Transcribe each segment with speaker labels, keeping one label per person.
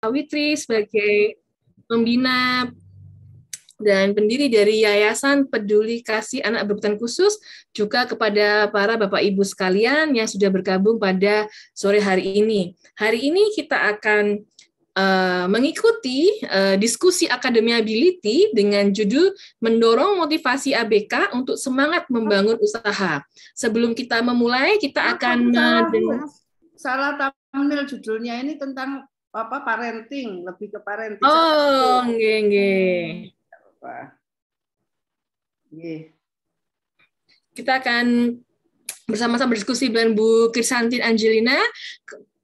Speaker 1: Sawitri sebagai pembina dan pendiri dari Yayasan Peduli Kasih Anak Berkebutuhan Khusus, juga kepada para Bapak Ibu sekalian yang sudah bergabung pada sore hari ini. Hari ini kita akan uh, mengikuti uh, diskusi akademiability dengan judul mendorong motivasi ABK untuk semangat membangun usaha. Sebelum kita memulai, kita akan
Speaker 2: salah, salah judulnya ini tentang apa parenting, lebih ke parenting.
Speaker 1: Oh, nggih nggih. Kita akan bersama-sama berdiskusi dengan Bu Kirsantin Angelina.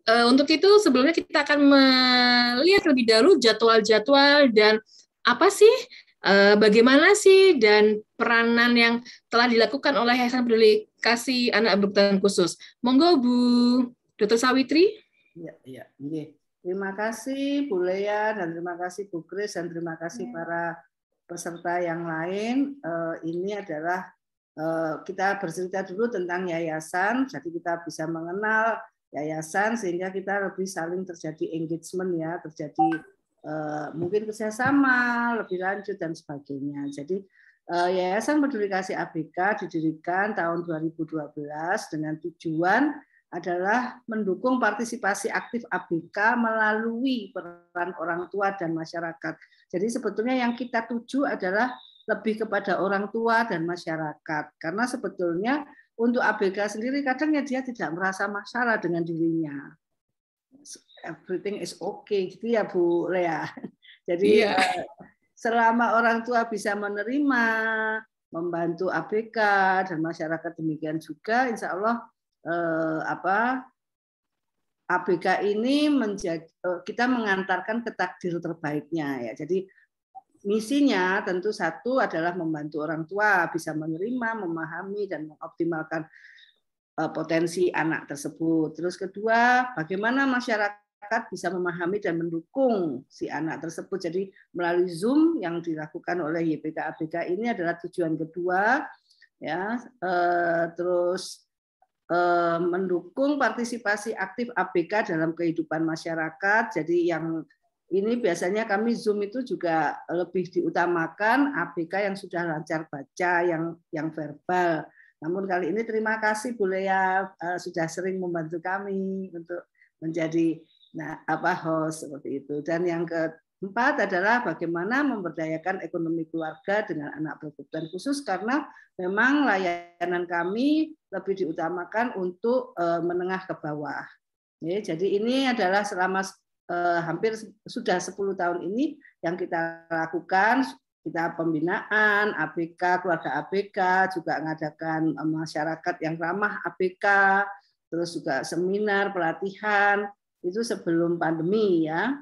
Speaker 1: Eh, untuk itu sebelumnya kita akan melihat lebih dahulu jadwal-jadwal dan apa sih, eh, bagaimana sih dan peranan yang telah dilakukan oleh Yayasan Peduli Kasih Anak Berkebutuhan Khusus. Monggo Bu Dr. Sawitri.
Speaker 2: Iya, iya, Terima kasih Bu Lea dan terima kasih Bu Kris dan terima kasih ya. para peserta yang lain eh, ini adalah eh, kita bercerita dulu tentang yayasan, jadi kita bisa mengenal yayasan sehingga kita lebih saling terjadi engagement ya, terjadi eh, mungkin kerjasama lebih lanjut dan sebagainya. Jadi Yayasan Peduli Kasih ABK didirikan tahun 2012 dengan tujuan adalah mendukung partisipasi aktif ABK melalui peran orang tua dan masyarakat. Jadi sebetulnya yang kita tuju adalah lebih kepada orang tua dan masyarakat. Karena sebetulnya untuk ABK sendiri kadangnya dia tidak merasa masalah dengan dirinya. Everything is okay gitu ya Bu Lea. Jadi yeah. Iya. selama orang tua bisa menerima, membantu ABK dan masyarakat demikian juga, insya Allah eh, apa ABK ini menjadi eh, kita mengantarkan ke takdir terbaiknya ya. Jadi misinya tentu satu adalah membantu orang tua bisa menerima, memahami dan mengoptimalkan eh, potensi anak tersebut. Terus kedua, bagaimana masyarakat bisa memahami dan mendukung si anak tersebut. Jadi melalui Zoom yang dilakukan oleh YPK ABK ini adalah tujuan kedua ya. Eh, terus mendukung partisipasi aktif ABK dalam kehidupan masyarakat. Jadi yang ini biasanya kami Zoom itu juga lebih diutamakan ABK yang sudah lancar baca, yang yang verbal. Namun kali ini terima kasih Bu Lea uh, sudah sering membantu kami untuk menjadi nah apa host seperti itu. Dan yang ke Empat adalah bagaimana memberdayakan ekonomi keluarga dengan anak berkebutuhan khusus karena memang layanan kami lebih diutamakan untuk eh, menengah ke bawah. Jadi ini adalah selama eh, hampir sudah 10 tahun ini yang kita lakukan. Kita pembinaan ABK keluarga ABK juga mengadakan eh, masyarakat yang ramah ABK terus juga seminar pelatihan. Itu sebelum pandemi ya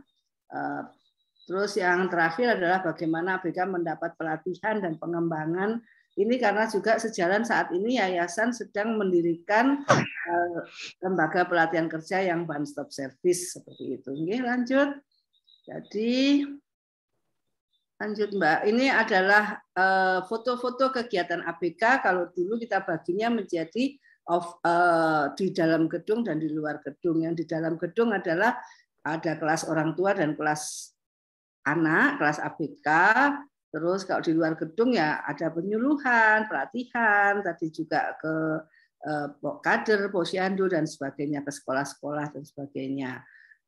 Speaker 2: Terus yang terakhir adalah bagaimana ABK mendapat pelatihan dan pengembangan. Ini karena juga sejalan saat ini yayasan sedang mendirikan eh, lembaga pelatihan kerja yang one stop service seperti itu. Oke, lanjut. Jadi lanjut Mbak. Ini adalah eh, foto-foto kegiatan ABK. Kalau dulu kita baginya menjadi of uh, di dalam gedung dan di luar gedung. Yang di dalam gedung adalah ada kelas orang tua dan kelas anak kelas ABK, terus kalau di luar gedung ya ada penyuluhan, pelatihan, tadi juga ke eh, kader, posyandu dan sebagainya ke sekolah-sekolah dan sebagainya.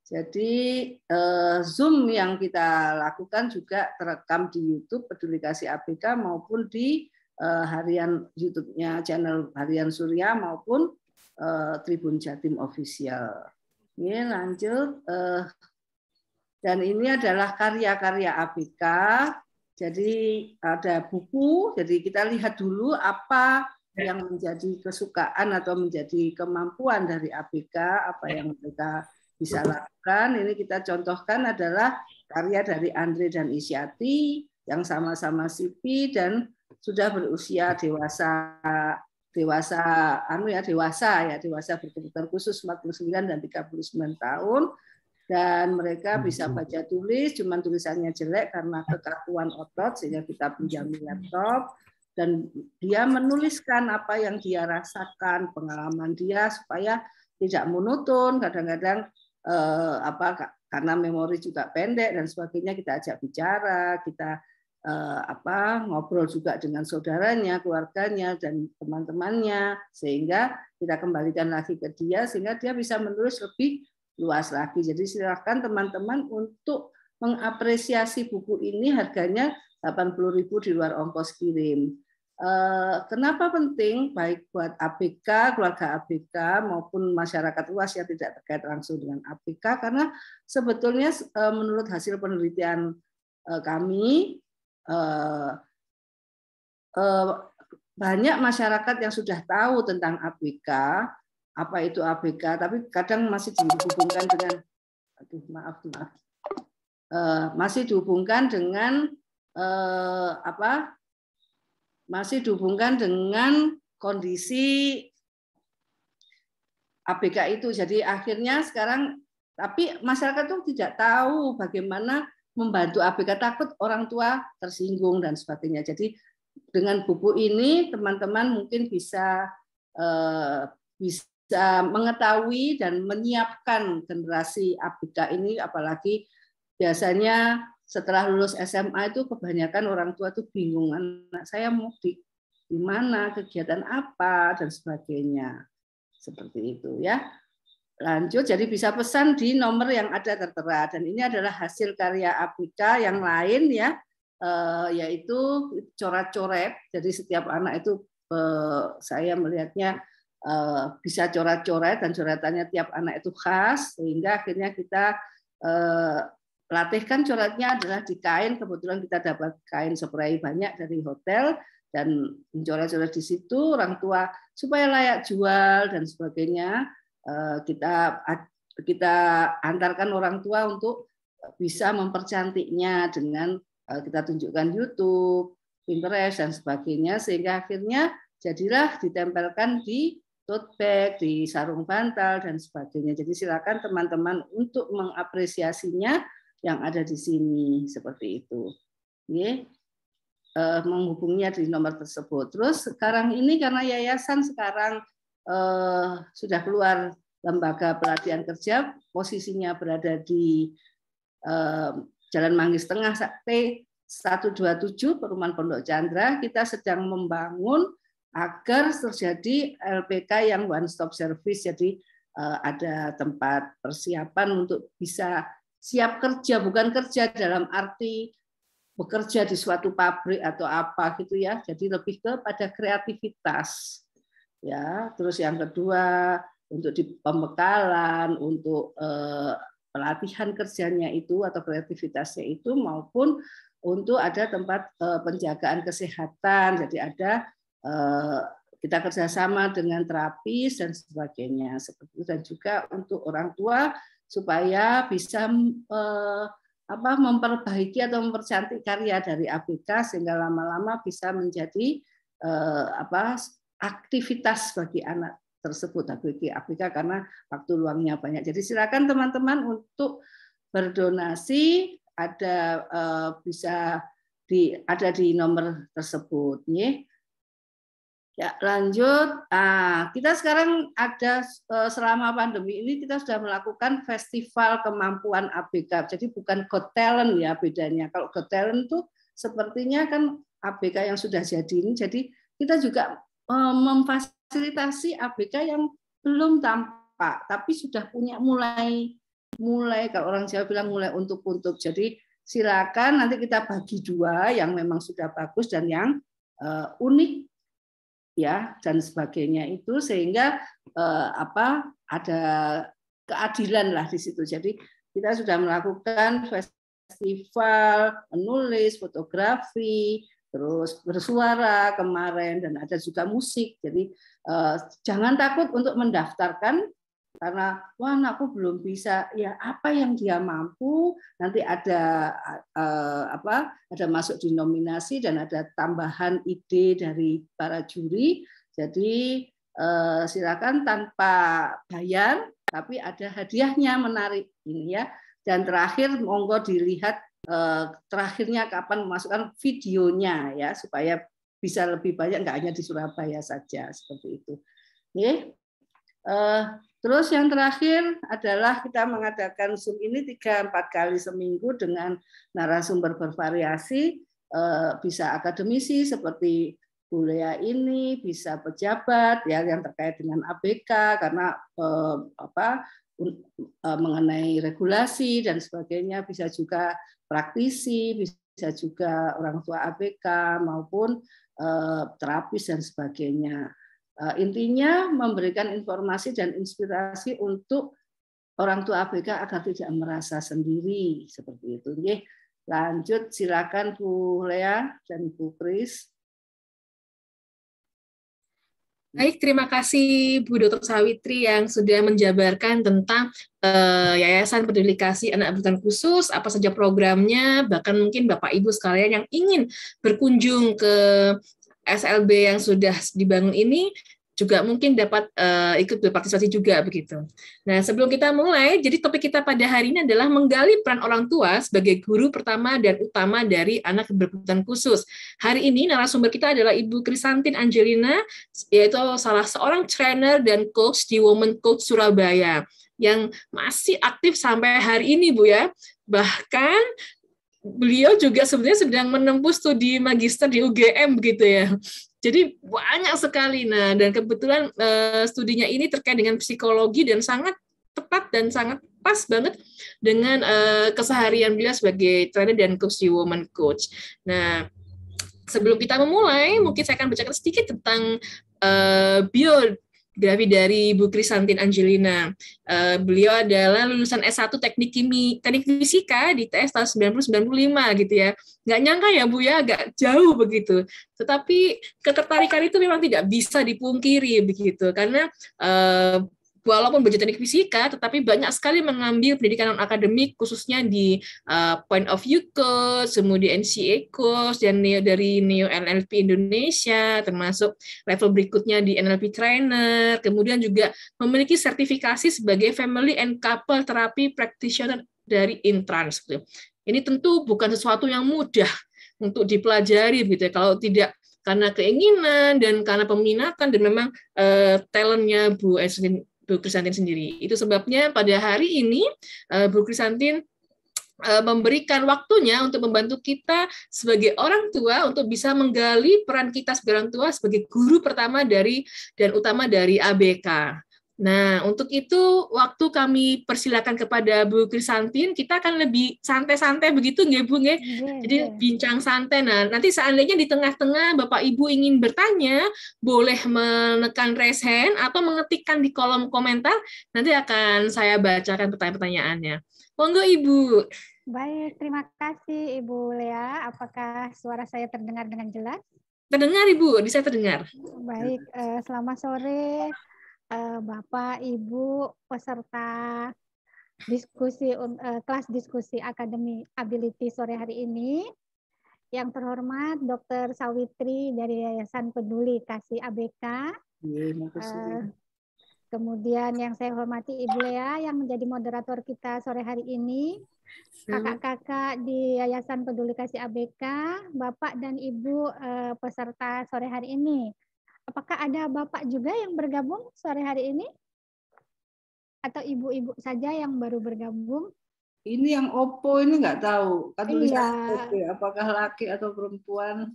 Speaker 2: Jadi eh, Zoom yang kita lakukan juga terekam di YouTube Peduli Kasih ABK maupun di eh, harian YouTube-nya channel Harian Surya maupun Tribun Jatim Official. Ini lanjut dan ini adalah karya-karya ABK. Jadi ada buku, jadi kita lihat dulu apa yang menjadi kesukaan atau menjadi kemampuan dari ABK, apa yang mereka bisa lakukan. Ini kita contohkan adalah karya dari Andre dan Isyati yang sama-sama sipi dan sudah berusia dewasa dewasa anu ya dewasa ya dewasa berkebutuhan khusus 49 dan 39 tahun dan mereka bisa hmm. baca tulis, cuman tulisannya jelek karena kekakuan otot sehingga kita pinjami laptop dan dia menuliskan apa yang dia rasakan, pengalaman dia supaya tidak monoton. Kadang-kadang eh, apa karena memori juga pendek dan sebagainya kita ajak bicara, kita eh, apa ngobrol juga dengan saudaranya, keluarganya dan teman-temannya sehingga kita kembalikan lagi ke dia sehingga dia bisa menulis lebih luas lagi. Jadi silakan teman-teman untuk mengapresiasi buku ini harganya 80.000 di luar ongkos kirim. Eh, kenapa penting baik buat ABK, keluarga ABK maupun masyarakat luas yang tidak terkait langsung dengan ABK karena sebetulnya eh, menurut hasil penelitian eh, kami banyak masyarakat yang sudah tahu tentang ABK, apa itu ABK, tapi kadang masih dihubungkan dengan, aduh maaf maaf, eh, masih dihubungkan dengan apa? Masih dihubungkan dengan kondisi ABK itu. Jadi akhirnya sekarang, tapi masyarakat itu tidak tahu bagaimana membantu ABK takut orang tua tersinggung dan sebagainya. Jadi dengan buku ini teman-teman mungkin bisa eh, bisa mengetahui dan menyiapkan generasi ABK ini apalagi biasanya setelah lulus SMA itu kebanyakan orang tua tuh bingung anak saya mau di mana kegiatan apa dan sebagainya. Seperti itu ya. Lanjut jadi bisa pesan di nomor yang ada tertera. Dan ini adalah hasil karya Apika yang lain ya. Eh, yaitu coret-coret. Jadi setiap anak itu eh, saya melihatnya bisa coret-coret dan coretannya tiap anak itu khas sehingga akhirnya kita latihkan coretnya adalah di kain. Kebetulan kita dapat kain spray banyak dari hotel dan mencoret-coret di situ orang tua supaya layak jual dan sebagainya. Eh, kita kita antarkan orang tua untuk bisa mempercantiknya dengan eh, kita tunjukkan YouTube, Pinterest dan sebagainya sehingga akhirnya jadilah ditempelkan di tote bag, di sarung bantal dan sebagainya. Jadi silakan teman-teman untuk mengapresiasinya yang ada di sini seperti itu. Oke. Uh, menghubunginya di nomor tersebut. Terus sekarang ini karena yayasan sekarang eh, sudah keluar lembaga pelatihan kerja, posisinya berada di eh, Jalan Manggis Tengah T127 Perumahan Pondok Chandra, kita sedang membangun agar terjadi LPK yang one stop service, jadi eh, ada tempat persiapan untuk bisa siap kerja, bukan kerja dalam arti bekerja di suatu pabrik atau apa gitu ya. Jadi lebih kepada kreativitas ya terus yang kedua untuk di pembekalan untuk eh, pelatihan kerjanya itu atau kreativitasnya itu maupun untuk ada tempat eh, penjagaan kesehatan jadi ada kita kerjasama dengan terapis dan sebagainya seperti dan juga untuk orang tua supaya bisa apa memperbaiki atau mempercantik karya dari ABK sehingga lama-lama bisa menjadi apa aktivitas bagi anak tersebut bagi Afrika karena waktu luangnya banyak. Jadi silakan teman-teman untuk berdonasi ada eh, bisa di ada di nomor tersebut ya. Ya, lanjut. Nah, kita sekarang ada eh, selama pandemi ini kita sudah melakukan festival kemampuan ABK. Jadi bukan Got Talent ya bedanya. Kalau Got Talent itu sepertinya kan ABK yang sudah jadi ini. Jadi kita juga Eh, memfasilitasi ABK yang belum tampak tapi sudah punya mulai mulai kalau orang Jawa bilang mulai untuk-untuk. Jadi silakan nanti kita bagi dua yang memang sudah bagus dan yang uh, unik ya dan sebagainya itu sehingga uh, apa ada keadilan lah di situ. Jadi kita sudah melakukan festival menulis, fotografi, terus bersuara kemarin dan ada juga musik. Jadi eh, jangan takut untuk mendaftarkan karena wah anakku belum bisa ya apa yang dia mampu nanti ada eh, apa ada masuk di nominasi dan ada tambahan ide dari para juri jadi eh, silakan tanpa bayar tapi ada hadiahnya menarik ini ya dan terakhir monggo dilihat Eh, terakhirnya kapan memasukkan videonya ya supaya bisa lebih banyak nggak hanya di Surabaya saja seperti itu. Oke. Uh, Terus yang terakhir adalah kita mengadakan Zoom ini tiga empat kali seminggu dengan narasumber bervariasi, eh, bisa akademisi seperti Bulea ini, bisa pejabat ya yang terkait dengan ABK karena eh, apa eh, mengenai regulasi dan sebagainya, bisa juga praktisi, bisa juga orang tua ABK maupun terapis dan sebagainya. Eh, intinya memberikan informasi dan inspirasi untuk orang tua ABK agar tidak merasa sendiri seperti itu. Lanjut silakan Bu Lea dan Bu Kris.
Speaker 1: Baik, terima kasih Bu Dr. Sawitri yang sudah menjabarkan tentang uh, Yayasan Peduli Kasih Anak Berkebutuhan Khusus, apa saja programnya, bahkan mungkin Bapak Ibu sekalian yang ingin berkunjung ke SLB yang sudah dibangun ini juga mungkin dapat uh, ikut berpartisipasi juga begitu. Nah, sebelum kita mulai, jadi topik kita pada hari ini adalah menggali peran orang tua sebagai guru pertama dan utama dari anak berkebutuhan khusus. Hari ini narasumber kita adalah Ibu Krisantin Angelina, yaitu salah seorang trainer dan coach di Women Coach Surabaya yang masih aktif sampai hari ini, Bu ya. Bahkan beliau juga sebenarnya sedang menempuh studi magister di UGM begitu ya. Jadi banyak sekali. Nah, dan kebetulan uh, studinya ini terkait dengan psikologi dan sangat tepat dan sangat pas banget dengan uh, keseharian beliau sebagai trainer dan coach di Woman Coach. Nah, sebelum kita memulai, mungkin saya akan bacakan sedikit tentang uh, bio biografi dari Bu Krisantin Angelina. Uh, beliau adalah lulusan S1 Teknik Kimi, Teknik Fisika di TS tahun 1995 gitu ya. Nggak nyangka ya Bu ya, agak jauh begitu. Tetapi ketertarikan itu memang tidak bisa dipungkiri begitu karena uh, walaupun teknik fisika, tetapi banyak sekali mengambil pendidikan non akademik khususnya di uh, Point of View Course, kemudian NCA Course dan neo dari Neo NLP Indonesia, termasuk level berikutnya di NLP Trainer, kemudian juga memiliki sertifikasi sebagai Family and Couple Therapy Practitioner dari Intrans. Ini tentu bukan sesuatu yang mudah untuk dipelajari, gitu ya. Kalau tidak karena keinginan dan karena peminatan dan memang uh, talentnya Bu Eslin Bu Krisantin sendiri. Itu sebabnya pada hari ini uh, Bu Krisantin uh, memberikan waktunya untuk membantu kita sebagai orang tua untuk bisa menggali peran kita sebagai orang tua sebagai guru pertama dari dan utama dari ABK. Nah, untuk itu waktu kami persilakan kepada Bu Krisantin, kita akan lebih santai-santai begitu nggak Bu nggak? Yeah, Jadi yeah. bincang santai. Nah, nanti seandainya di tengah-tengah Bapak Ibu ingin bertanya, boleh menekan raise hand atau mengetikkan di kolom komentar, nanti akan saya bacakan pertanyaan-pertanyaannya. Monggo Ibu.
Speaker 3: Baik, terima kasih Ibu Lea. Apakah suara saya terdengar dengan jelas?
Speaker 1: Terdengar Ibu, bisa terdengar.
Speaker 3: Baik, eh, selamat sore uh, Bapak, Ibu, peserta diskusi uh, kelas diskusi Akademi Ability sore hari ini. Yang terhormat Dr. Sawitri dari Yayasan Peduli Kasih ABK.
Speaker 2: Ya, uh,
Speaker 3: kemudian yang saya hormati Ibu Lea yang menjadi moderator kita sore hari ini. Kakak-kakak di Yayasan Peduli Kasih ABK, Bapak dan Ibu uh, peserta sore hari ini. Apakah ada Bapak juga yang bergabung sore hari ini? Atau ibu-ibu saja yang baru bergabung?
Speaker 2: Ini yang Oppo ini nggak tahu. Kan iya. apakah laki atau perempuan?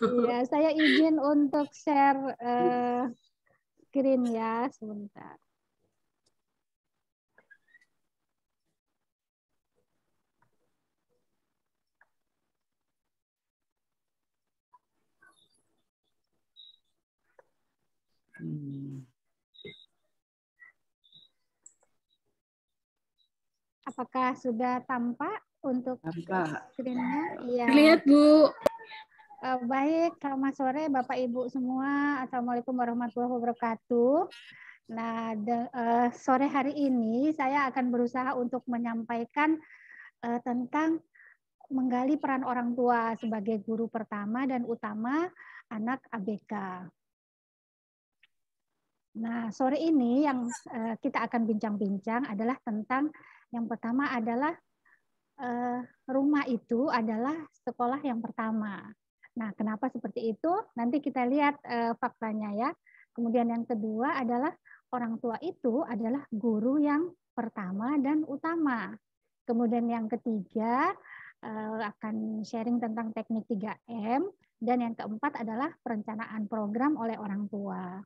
Speaker 3: Iya, saya izin untuk share uh, screen ya sebentar. Hmm. Apakah sudah tampak untuk
Speaker 2: tampak.
Speaker 3: screen-nya?
Speaker 1: Iya. Lihat, Bu.
Speaker 3: Uh, baik, selamat sore Bapak Ibu semua. Assalamualaikum warahmatullahi wabarakatuh. Nah, de, uh, sore hari ini saya akan berusaha untuk menyampaikan uh, tentang menggali peran orang tua sebagai guru pertama dan utama anak ABK. Nah, sore ini yang uh, kita akan bincang-bincang adalah tentang yang pertama adalah uh, rumah itu adalah sekolah yang pertama. Nah, kenapa seperti itu? Nanti kita lihat uh, faktanya ya. Kemudian yang kedua adalah orang tua itu adalah guru yang pertama dan utama. Kemudian yang ketiga akan sharing tentang teknik 3M dan yang keempat adalah perencanaan program oleh orang tua.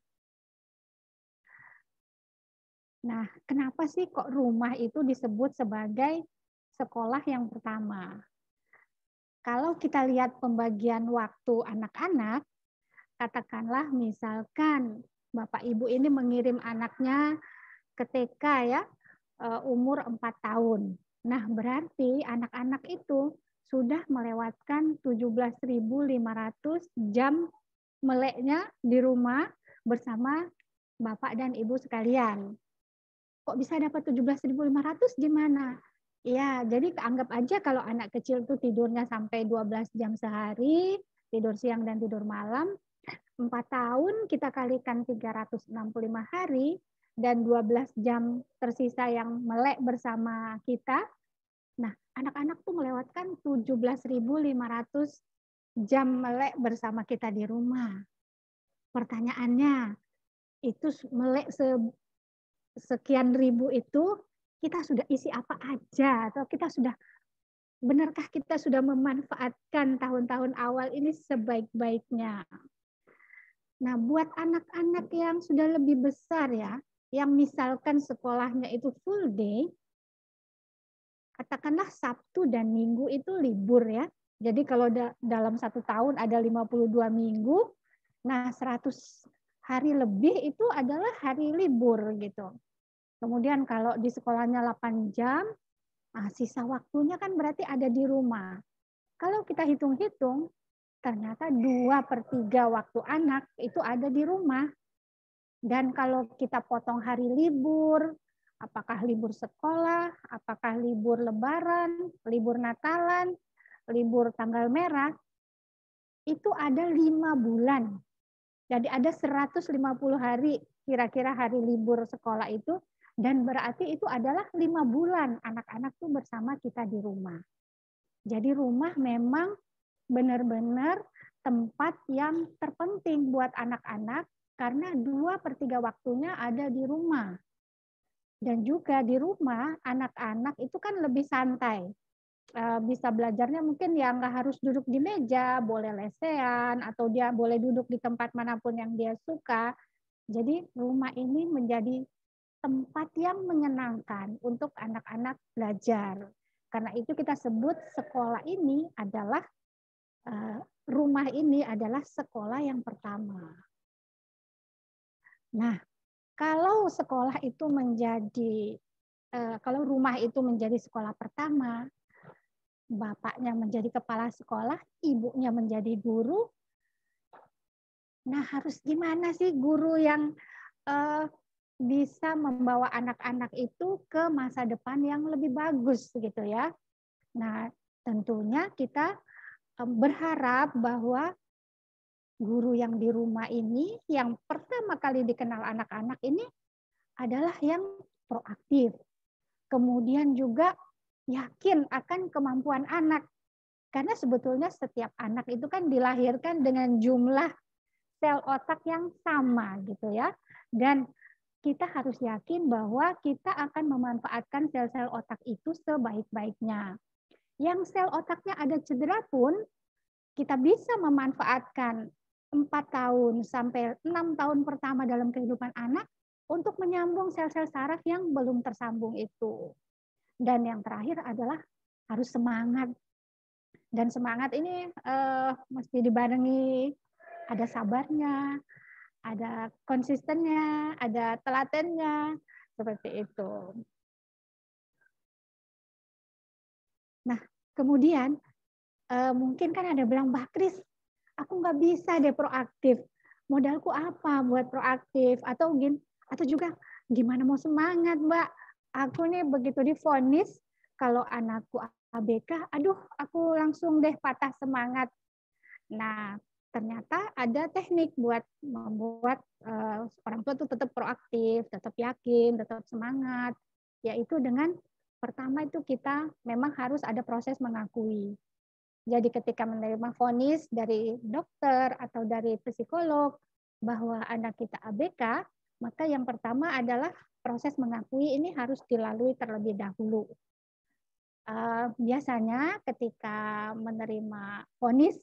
Speaker 3: Nah, kenapa sih kok rumah itu disebut sebagai sekolah yang pertama? Kalau kita lihat pembagian waktu anak-anak, katakanlah misalkan Bapak Ibu ini mengirim anaknya ke TK ya, eh, umur 4 tahun. Nah, berarti anak-anak itu sudah melewatkan 17.500 jam meleknya di rumah bersama Bapak dan Ibu sekalian kok bisa dapat 17.500 gimana? Ya, jadi anggap aja kalau anak kecil tuh tidurnya sampai 12 jam sehari, tidur siang dan tidur malam, 4 tahun kita kalikan 365 hari, dan 12 jam tersisa yang melek bersama kita. Nah, anak-anak tuh melewatkan 17.500 jam melek bersama kita di rumah. Pertanyaannya, itu melek sekian ribu itu kita sudah isi apa aja atau kita sudah benarkah kita sudah memanfaatkan tahun-tahun awal ini sebaik-baiknya. Nah, buat anak-anak yang sudah lebih besar ya, yang misalkan sekolahnya itu full day, katakanlah Sabtu dan Minggu itu libur ya. Jadi kalau da dalam satu tahun ada 52 minggu, nah 100 hari lebih itu adalah hari libur gitu. Kemudian kalau di sekolahnya 8 jam, nah sisa waktunya kan berarti ada di rumah. Kalau kita hitung-hitung, ternyata 2 per 3 waktu anak itu ada di rumah. Dan kalau kita potong hari libur, apakah libur sekolah, apakah libur lebaran, libur natalan, libur tanggal merah, itu ada lima bulan. Jadi ada 150 hari kira-kira hari libur sekolah itu dan berarti itu adalah lima bulan anak-anak tuh bersama kita di rumah. Jadi rumah memang benar-benar tempat yang terpenting buat anak-anak karena dua per tiga waktunya ada di rumah. Dan juga di rumah anak-anak itu kan lebih santai. Eh, bisa belajarnya mungkin yang nggak harus duduk di meja, boleh lesehan, atau dia boleh duduk di tempat mana pun yang dia suka. Jadi rumah ini menjadi tempat yang menyenangkan untuk anak-anak belajar. Karena itu kita sebut sekolah ini adalah eh, rumah ini adalah sekolah yang pertama. Nah, kalau sekolah itu menjadi eh, kalau rumah itu menjadi sekolah pertama, bapaknya menjadi kepala sekolah, ibunya menjadi guru. Nah, harus gimana sih guru yang uh, bisa membawa anak-anak itu ke masa depan yang lebih bagus gitu ya. Nah, tentunya kita berharap bahwa guru yang di rumah ini yang pertama kali dikenal anak-anak ini adalah yang proaktif. Kemudian juga yakin akan kemampuan anak. Karena sebetulnya setiap anak itu kan dilahirkan dengan jumlah sel otak yang sama gitu ya. Dan kita harus yakin bahwa kita akan memanfaatkan sel-sel otak itu sebaik-baiknya. Yang sel otaknya ada cedera pun, kita bisa memanfaatkan 4 tahun sampai 6 tahun pertama dalam kehidupan anak untuk menyambung sel-sel saraf yang belum tersambung itu. Dan yang terakhir adalah harus semangat. Dan semangat ini uh, mesti dibarengi ada sabarnya, ada konsistennya, ada telatennya, seperti itu. Nah, kemudian eh, mungkin kan ada bilang, Mbak Kris, aku nggak bisa deh proaktif. Modalku apa buat proaktif? Atau mungkin atau juga gimana mau semangat, Mbak? Aku nih begitu difonis, kalau anakku ABK, aduh aku langsung deh patah semangat. Nah, ternyata ada teknik buat membuat uh, orang tua itu tetap proaktif, tetap yakin, tetap semangat, yaitu dengan pertama itu kita memang harus ada proses mengakui. Jadi ketika menerima vonis dari dokter atau dari psikolog bahwa anak kita ABK, Maka yang pertama adalah proses mengakui ini harus dilalui terlebih dahulu. Uh, biasanya ketika menerima vonis,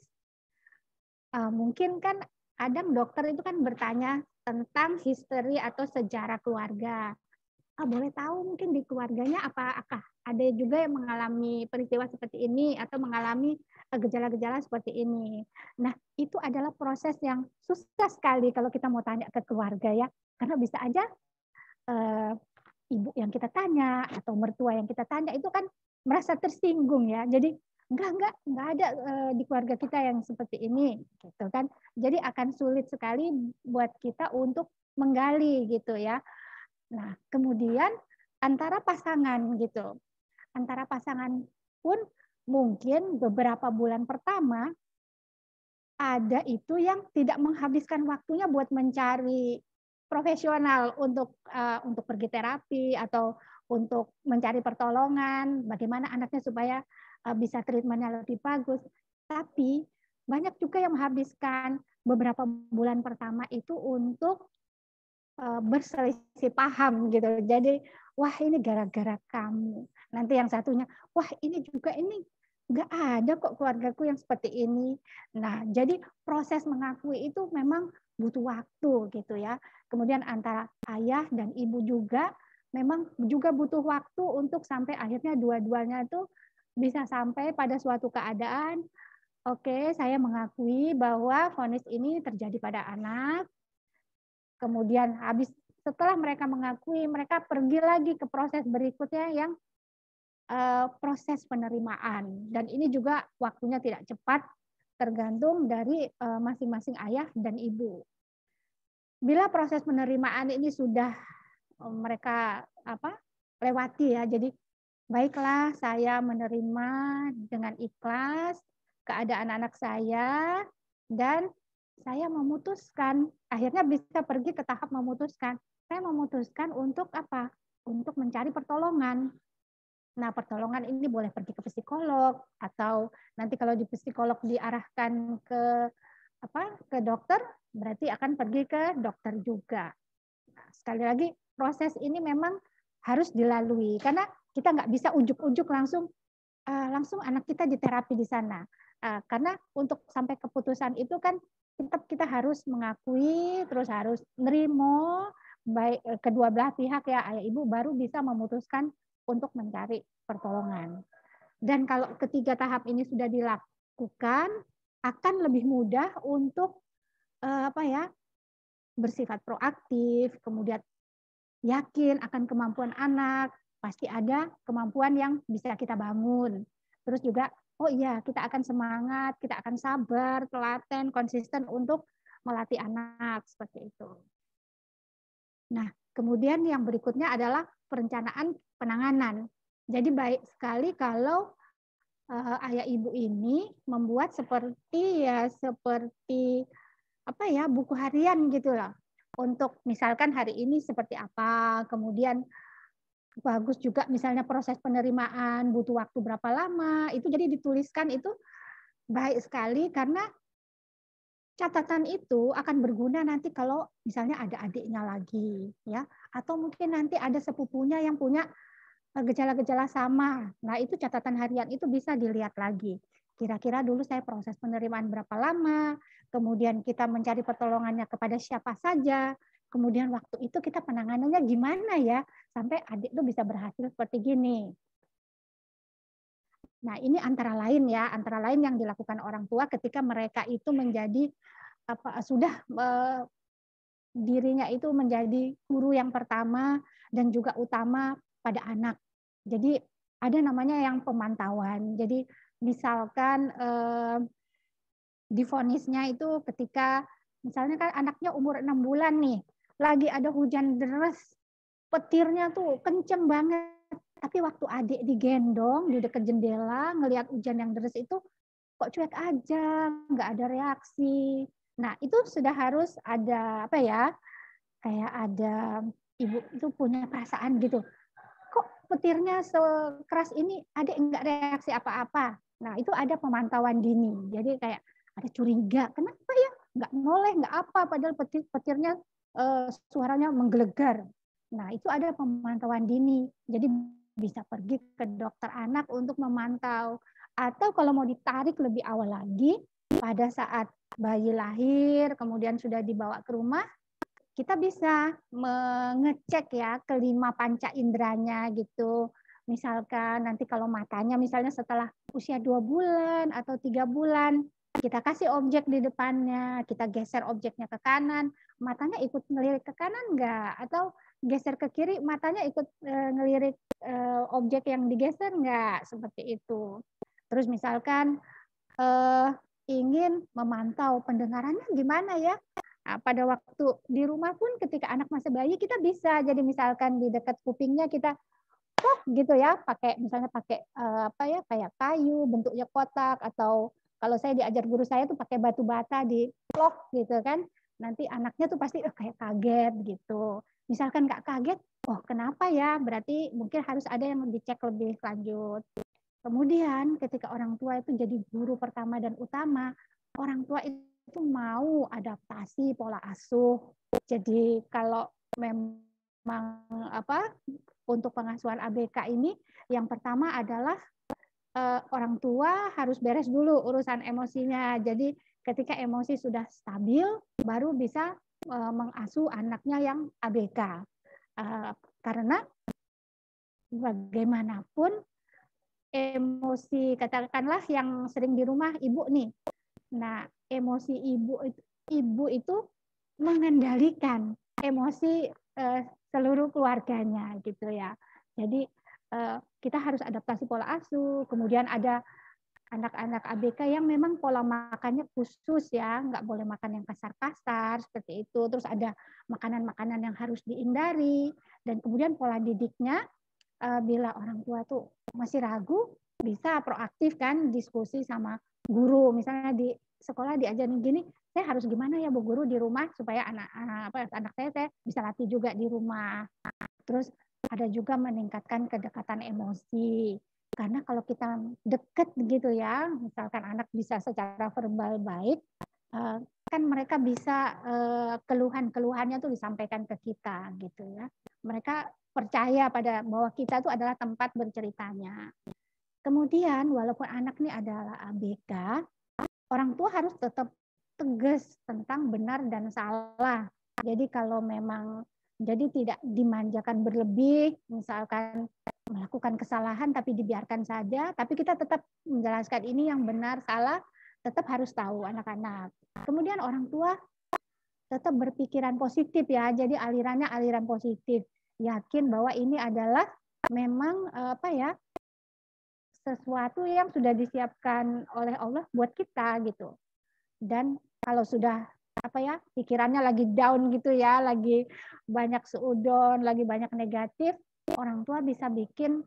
Speaker 3: uh, mungkin kan kadang dokter itu kan bertanya tentang history atau sejarah keluarga. Ah, boleh tahu mungkin di keluarganya apakah ada juga yang mengalami peristiwa seperti ini atau mengalami eh, gejala-gejala seperti ini. Nah, itu adalah proses yang susah sekali kalau kita mau tanya ke keluarga ya, karena bisa aja uh, ibu yang kita tanya atau mertua yang kita tanya itu kan merasa tersinggung ya. Jadi enggak enggak enggak ada uh, di keluarga kita yang seperti ini gitu kan. Jadi akan sulit sekali buat kita untuk menggali gitu ya. Nah, kemudian antara pasangan gitu. Antara pasangan pun mungkin beberapa bulan pertama ada itu yang tidak menghabiskan waktunya buat mencari profesional untuk uh, untuk pergi terapi atau untuk mencari pertolongan, bagaimana anaknya supaya uh, bisa treatmentnya lebih bagus. Tapi banyak juga yang menghabiskan beberapa bulan pertama itu untuk uh, berselisih paham gitu. Jadi wah ini gara-gara kamu. Nanti yang satunya, wah ini juga ini nggak ada kok keluargaku yang seperti ini. Nah, jadi proses mengakui itu memang butuh waktu gitu ya. Kemudian antara ayah dan ibu juga memang juga butuh waktu untuk sampai akhirnya dua-duanya itu bisa sampai pada suatu keadaan oke okay, saya mengakui bahwa vonis ini terjadi pada anak. Kemudian habis setelah mereka mengakui mereka pergi lagi ke proses berikutnya yang uh, proses penerimaan dan ini juga waktunya tidak cepat tergantung dari eh, masing-masing ayah dan ibu. Bila proses penerimaan ini sudah eh, mereka apa lewati ya, jadi baiklah saya menerima dengan ikhlas keadaan anak saya dan saya memutuskan akhirnya bisa pergi ke tahap memutuskan. Saya memutuskan untuk apa? Untuk mencari pertolongan. Nah, pertolongan ini boleh pergi ke psikolog atau nanti kalau di psikolog diarahkan ke apa ke dokter, berarti akan pergi ke dokter juga. Nah, sekali lagi proses ini memang harus dilalui karena kita nggak bisa ujuk-ujuk langsung uh, langsung anak kita diterapi di sana. Uh, karena untuk sampai keputusan itu kan tetap kita harus mengakui, terus harus nerimo baik eh, kedua belah pihak ya ayah ibu baru bisa memutuskan untuk mencari pertolongan. Dan kalau ketiga tahap ini sudah dilakukan, akan lebih mudah untuk eh, apa ya bersifat proaktif, kemudian yakin akan kemampuan anak, pasti ada kemampuan yang bisa kita bangun. Terus juga, oh iya kita akan semangat, kita akan sabar, telaten, konsisten untuk melatih anak seperti itu. Nah, kemudian yang berikutnya adalah perencanaan penanganan. Jadi baik sekali kalau uh, ayah ibu ini membuat seperti ya seperti apa ya buku harian gitu loh. Untuk misalkan hari ini seperti apa, kemudian bagus juga misalnya proses penerimaan butuh waktu berapa lama, itu jadi dituliskan itu baik sekali karena catatan itu akan berguna nanti kalau misalnya ada adiknya lagi ya atau mungkin nanti ada sepupunya yang punya gejala-gejala sama. Nah, itu catatan harian itu bisa dilihat lagi. Kira-kira dulu saya proses penerimaan berapa lama, kemudian kita mencari pertolongannya kepada siapa saja, kemudian waktu itu kita penanganannya gimana ya sampai adik itu bisa berhasil seperti gini. Nah, ini antara lain ya, antara lain yang dilakukan orang tua ketika mereka itu menjadi apa sudah eh, dirinya itu menjadi guru yang pertama dan juga utama pada anak. Jadi ada namanya yang pemantauan. Jadi misalkan eh, difonisnya itu ketika misalnya kan anaknya umur enam bulan nih, lagi ada hujan deras, petirnya tuh kenceng banget tapi waktu adik digendong di dekat jendela, ngelihat hujan yang deras itu kok cuek aja, nggak ada reaksi. Nah itu sudah harus ada apa ya? Kayak ada ibu itu punya perasaan gitu. Petirnya sekeras ini adik nggak reaksi apa-apa. Nah itu ada pemantauan dini. Jadi kayak ada curiga, kenapa ya nggak noleh, nggak apa, padahal petir petirnya uh, suaranya menggelegar. Nah, itu ada pemantauan dini. Jadi bisa pergi ke dokter anak untuk memantau. Atau kalau mau ditarik lebih awal lagi, pada saat bayi lahir, kemudian sudah dibawa ke rumah, kita bisa mengecek ya kelima panca inderanya gitu. Misalkan nanti kalau matanya misalnya setelah usia dua bulan atau tiga bulan, kita kasih objek di depannya, kita geser objeknya ke kanan, matanya ikut ngelirik ke kanan enggak? Atau geser ke kiri, matanya ikut e, ngelirik e, objek yang digeser enggak? Seperti itu. Terus misalkan e, ingin memantau pendengarannya gimana ya? Nah, pada waktu di rumah pun ketika anak masih bayi kita bisa. Jadi misalkan di dekat kupingnya kita pok gitu ya pakai misalnya pakai uh, apa ya kayak kayu bentuknya kotak atau kalau saya diajar guru saya tuh pakai batu bata di plok gitu kan. Nanti anaknya tuh pasti oh, kayak kaget gitu. Misalkan nggak kaget oh kenapa ya? Berarti mungkin harus ada yang dicek lebih lanjut. Kemudian ketika orang tua itu jadi guru pertama dan utama orang tua itu itu mau adaptasi pola asuh. Jadi kalau memang apa untuk pengasuhan ABK ini yang pertama adalah eh, orang tua harus beres dulu urusan emosinya. Jadi ketika emosi sudah stabil baru bisa eh, mengasuh anaknya yang ABK. Eh, karena bagaimanapun emosi katakanlah yang sering di rumah ibu nih. Nah, emosi ibu ibu itu mengendalikan emosi uh, seluruh keluarganya gitu ya. Jadi uh, kita harus adaptasi pola asuh. Kemudian ada anak-anak ABK yang memang pola makannya khusus ya, nggak boleh makan yang kasar-kasar seperti itu. Terus ada makanan-makanan yang harus dihindari dan kemudian pola didiknya uh, bila orang tua tuh masih ragu bisa proaktif kan diskusi sama guru misalnya di sekolah diajarin gini, saya harus gimana ya Bu Guru di rumah supaya anak apa anak saya, saya bisa latih juga di rumah. Terus ada juga meningkatkan kedekatan emosi. Karena kalau kita deket gitu ya, misalkan anak bisa secara verbal baik, eh, kan mereka bisa eh, keluhan-keluhannya tuh disampaikan ke kita gitu ya. Mereka percaya pada bahwa kita itu adalah tempat berceritanya. Kemudian walaupun anak ini adalah ABK, orang tua harus tetap tegas tentang benar dan salah. Jadi kalau memang jadi tidak dimanjakan berlebih, misalkan melakukan kesalahan tapi dibiarkan saja, tapi kita tetap menjelaskan ini yang benar salah, tetap harus tahu anak-anak. Kemudian orang tua tetap berpikiran positif ya, jadi alirannya aliran positif, yakin bahwa ini adalah memang apa ya sesuatu yang sudah disiapkan oleh Allah buat kita gitu. Dan kalau sudah apa ya pikirannya lagi down gitu ya, lagi banyak seudon, lagi banyak negatif, orang tua bisa bikin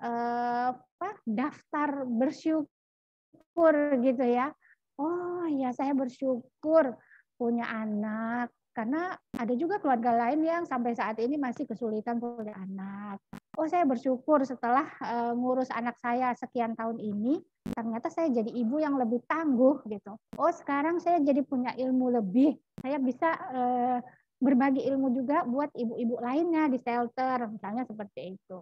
Speaker 3: eh, apa daftar bersyukur gitu ya. Oh ya saya bersyukur punya anak karena ada juga keluarga lain yang sampai saat ini masih kesulitan punya anak. Oh saya bersyukur setelah uh, ngurus anak saya sekian tahun ini ternyata saya jadi ibu yang lebih tangguh gitu. Oh sekarang saya jadi punya ilmu lebih. Saya bisa uh, berbagi ilmu juga buat ibu-ibu lainnya di shelter misalnya seperti itu.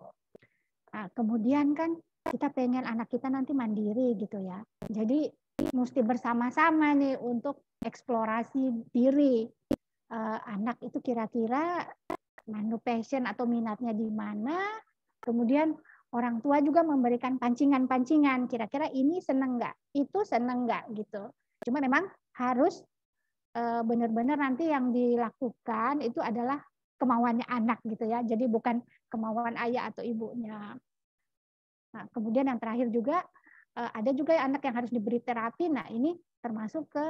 Speaker 3: Nah, kemudian kan kita pengen anak kita nanti mandiri gitu ya. Jadi mesti bersama-sama nih untuk eksplorasi diri uh, anak itu kira-kira manu passion atau minatnya di mana. Kemudian orang tua juga memberikan pancingan-pancingan, kira-kira ini seneng nggak, itu seneng nggak gitu. Cuma memang harus eh, benar-benar nanti yang dilakukan itu adalah kemauannya anak gitu ya. Jadi bukan kemauan ayah atau ibunya. Nah, kemudian yang terakhir juga eh, ada juga anak yang harus diberi terapi. Nah, ini termasuk ke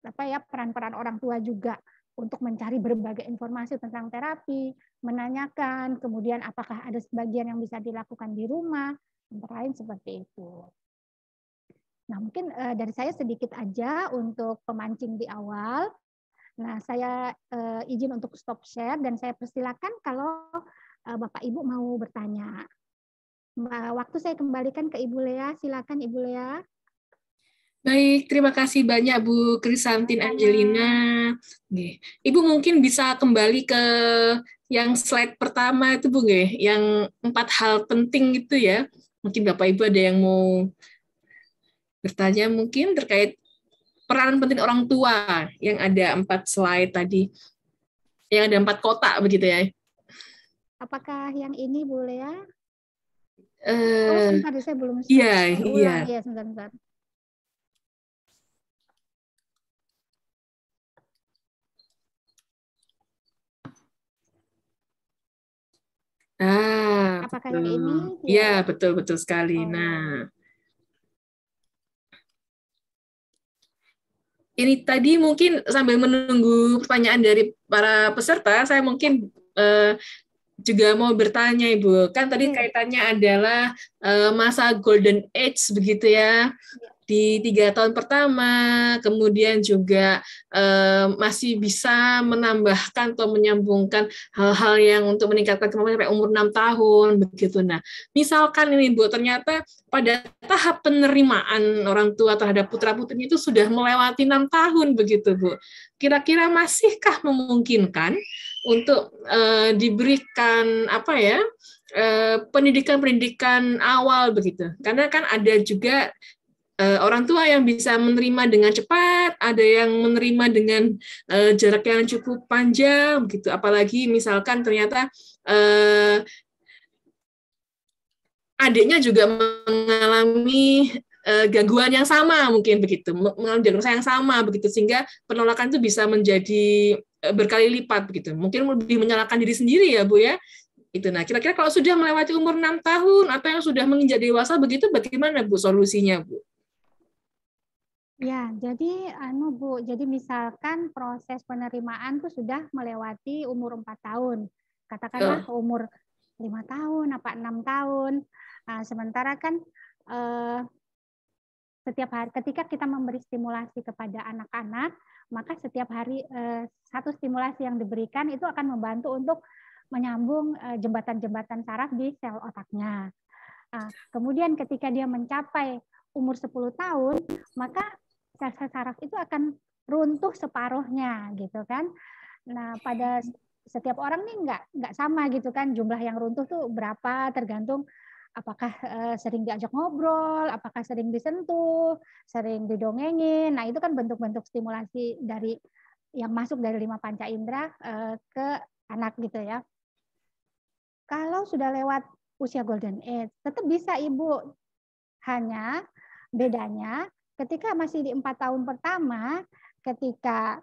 Speaker 3: apa ya peran-peran orang tua juga untuk mencari berbagai informasi tentang terapi, menanyakan, kemudian apakah ada sebagian yang bisa dilakukan di rumah, antara lain seperti itu. Nah, mungkin uh, dari saya sedikit aja untuk pemancing di awal. Nah, saya uh, izin untuk stop share dan saya persilakan kalau uh, Bapak Ibu mau bertanya. Waktu saya kembalikan ke Ibu Lea, silakan Ibu Lea.
Speaker 1: Baik, terima kasih banyak Bu Krisantin Angelina. Ibu mungkin bisa kembali ke yang slide pertama itu Bu, yang empat hal penting itu ya. Mungkin Bapak Ibu ada yang mau bertanya mungkin terkait peran penting orang tua yang ada empat slide tadi, yang ada empat kotak begitu ya.
Speaker 3: Apakah yang ini Bu Lea?
Speaker 1: Uh, oh, sebentar, saya belum. Iya, iya. Iya, sebentar, sebentar. Betul. yang ini? Iya, ya, betul betul sekali. Oh. Nah, ini tadi mungkin sambil menunggu pertanyaan dari para peserta, saya mungkin uh, juga mau bertanya Ibu. Kan tadi kaitannya adalah uh, masa golden age begitu ya. ya di tiga tahun pertama, kemudian juga uh, masih bisa menambahkan atau menyambungkan hal-hal yang untuk meningkatkan kemampuan sampai umur enam tahun begitu. Nah, misalkan ini Bu, ternyata pada tahap penerimaan orang tua terhadap putra putrinya itu sudah melewati enam tahun begitu Bu. Kira-kira masihkah memungkinkan untuk uh, diberikan apa ya? Eh, pendidikan-pendidikan awal begitu. Karena kan ada juga uh, orang tua yang bisa menerima dengan cepat, ada yang menerima dengan uh, jarak yang cukup panjang, gitu. Apalagi misalkan ternyata uh, adiknya juga mengalami uh, gangguan yang sama mungkin begitu, mengalami diagnosa yang sama begitu, sehingga penolakan itu bisa menjadi berkali lipat begitu. Mungkin lebih menyalahkan diri sendiri ya Bu ya, itu nah kira-kira kalau sudah melewati umur enam tahun atau yang sudah menginjak dewasa begitu bagaimana bu solusinya bu
Speaker 3: Ya, jadi anu Bu, jadi misalkan proses penerimaan tuh sudah melewati umur empat tahun. Katakanlah uh. umur lima tahun apa enam tahun. Nah, sementara kan eh, setiap hari ketika kita memberi stimulasi kepada anak-anak, maka setiap hari eh, satu stimulasi yang diberikan itu akan membantu untuk menyambung eh, jembatan-jembatan saraf di sel otaknya. Nah, kemudian ketika dia mencapai umur 10 tahun, maka sel-sel saraf itu akan runtuh separuhnya gitu kan. Nah, pada setiap orang nih nggak nggak sama gitu kan jumlah yang runtuh tuh berapa tergantung apakah uh, sering diajak ngobrol, apakah sering disentuh, sering didongengin. Nah, itu kan bentuk-bentuk stimulasi dari yang masuk dari lima panca indera uh, ke anak gitu ya. Kalau sudah lewat usia golden age, tetap bisa ibu. Hanya bedanya ketika masih di empat tahun pertama, ketika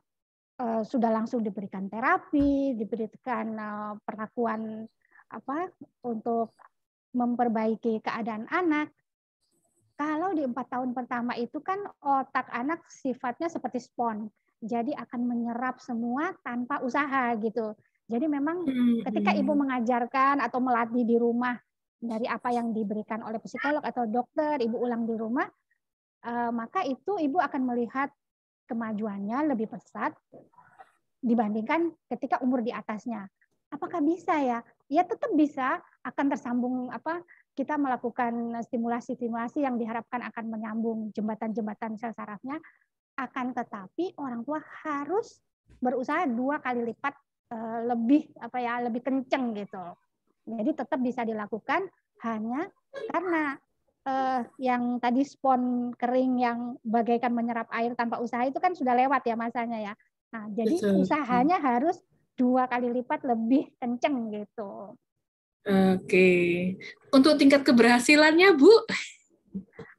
Speaker 3: uh, sudah langsung diberikan terapi, diberikan perlakuan apa untuk memperbaiki keadaan anak. Kalau di empat tahun pertama itu kan otak anak sifatnya seperti spon, jadi akan menyerap semua tanpa usaha gitu. Jadi memang hmm, ketika ibu hmm. mengajarkan atau melatih di rumah dari apa yang diberikan oleh psikolog atau dokter, ibu ulang di rumah, Eh, maka itu ibu akan melihat kemajuannya lebih pesat dibandingkan ketika umur di atasnya. Apakah bisa ya? Ya tetap bisa, akan tersambung apa kita melakukan stimulasi-stimulasi yang diharapkan akan menyambung jembatan-jembatan sel sarafnya, akan tetapi orang tua harus berusaha dua kali lipat eh, lebih apa ya lebih kenceng gitu. Jadi tetap bisa dilakukan hanya karena uh, yang tadi spon kering yang bagaikan menyerap air tanpa usaha itu kan sudah lewat ya masanya ya. Nah, jadi Betul. usahanya harus dua kali lipat lebih kenceng gitu.
Speaker 1: Oke. Untuk tingkat keberhasilannya, Bu?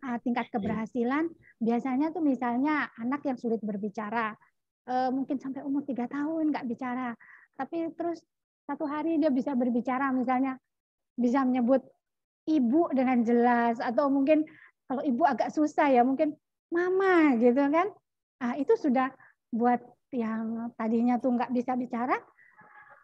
Speaker 3: Nah, tingkat keberhasilan biasanya tuh misalnya anak yang sulit berbicara, uh, mungkin sampai umur tiga tahun nggak bicara, tapi terus satu hari dia bisa berbicara misalnya bisa menyebut ibu dengan jelas atau mungkin kalau ibu agak susah ya mungkin mama gitu kan nah, itu sudah buat yang tadinya tuh nggak bisa bicara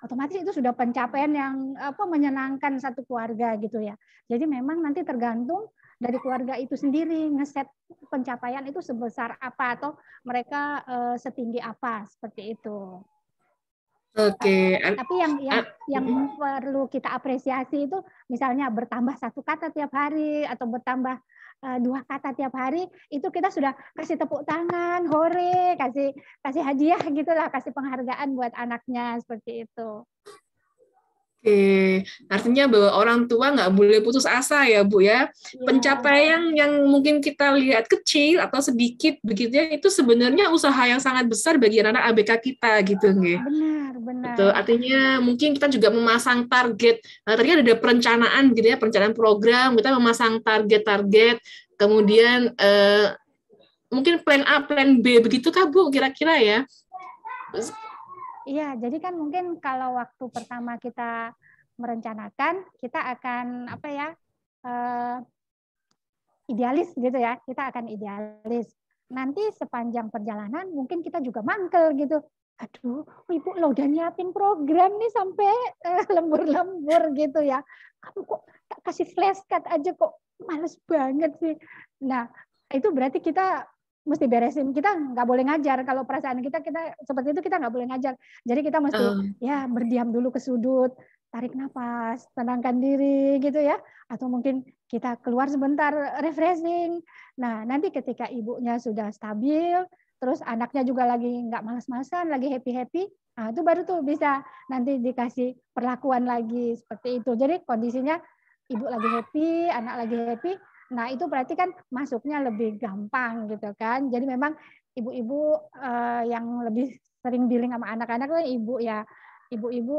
Speaker 3: otomatis itu sudah pencapaian yang apa menyenangkan satu keluarga gitu ya jadi memang nanti tergantung dari keluarga itu sendiri ngeset pencapaian itu sebesar apa atau mereka uh, setinggi apa seperti itu
Speaker 1: Oke.
Speaker 3: Okay. Tapi yang yang yang perlu kita apresiasi itu misalnya bertambah satu kata tiap hari atau bertambah uh, dua kata tiap hari itu kita sudah kasih tepuk tangan, hore, kasih kasih hadiah gitulah, kasih penghargaan buat anaknya seperti itu.
Speaker 1: Oke, artinya bahwa orang tua nggak boleh putus asa ya Bu ya. ya. Pencapaian yang mungkin kita lihat kecil atau sedikit begitu ya itu sebenarnya usaha yang sangat besar bagi anak-anak ABK kita gitu nggih.
Speaker 3: Benar, benar.
Speaker 1: Betul. Artinya mungkin kita juga memasang target. Nah, tadi ada perencanaan gitu ya, perencanaan program, kita memasang target-target, kemudian eh, mungkin plan A, plan B begitu kah Bu kira-kira ya?
Speaker 3: Iya, jadi kan mungkin kalau waktu pertama kita merencanakan, kita akan apa ya uh, idealis gitu ya, kita akan idealis. Nanti sepanjang perjalanan mungkin kita juga mangkel gitu. Aduh, ibu lo udah nyiapin program nih sampai uh, lembur-lembur gitu ya. Kamu kok tak kasih flashcard aja kok males banget sih. Nah, itu berarti kita mesti beresin. Kita nggak boleh ngajar. Kalau perasaan kita kita seperti itu kita nggak boleh ngajar. Jadi kita mesti uh. ya berdiam dulu ke sudut tarik nafas tenangkan diri gitu ya. Atau mungkin kita keluar sebentar refreshing. Nah nanti ketika ibunya sudah stabil terus anaknya juga lagi nggak malas-malasan lagi happy happy nah itu baru tuh bisa nanti dikasih perlakuan lagi seperti itu. Jadi kondisinya ibu lagi happy anak lagi happy Nah, itu berarti kan masuknya lebih gampang gitu kan. Jadi memang ibu-ibu uh, yang lebih sering dealing sama anak-anak itu ibu ya. Ibu-ibu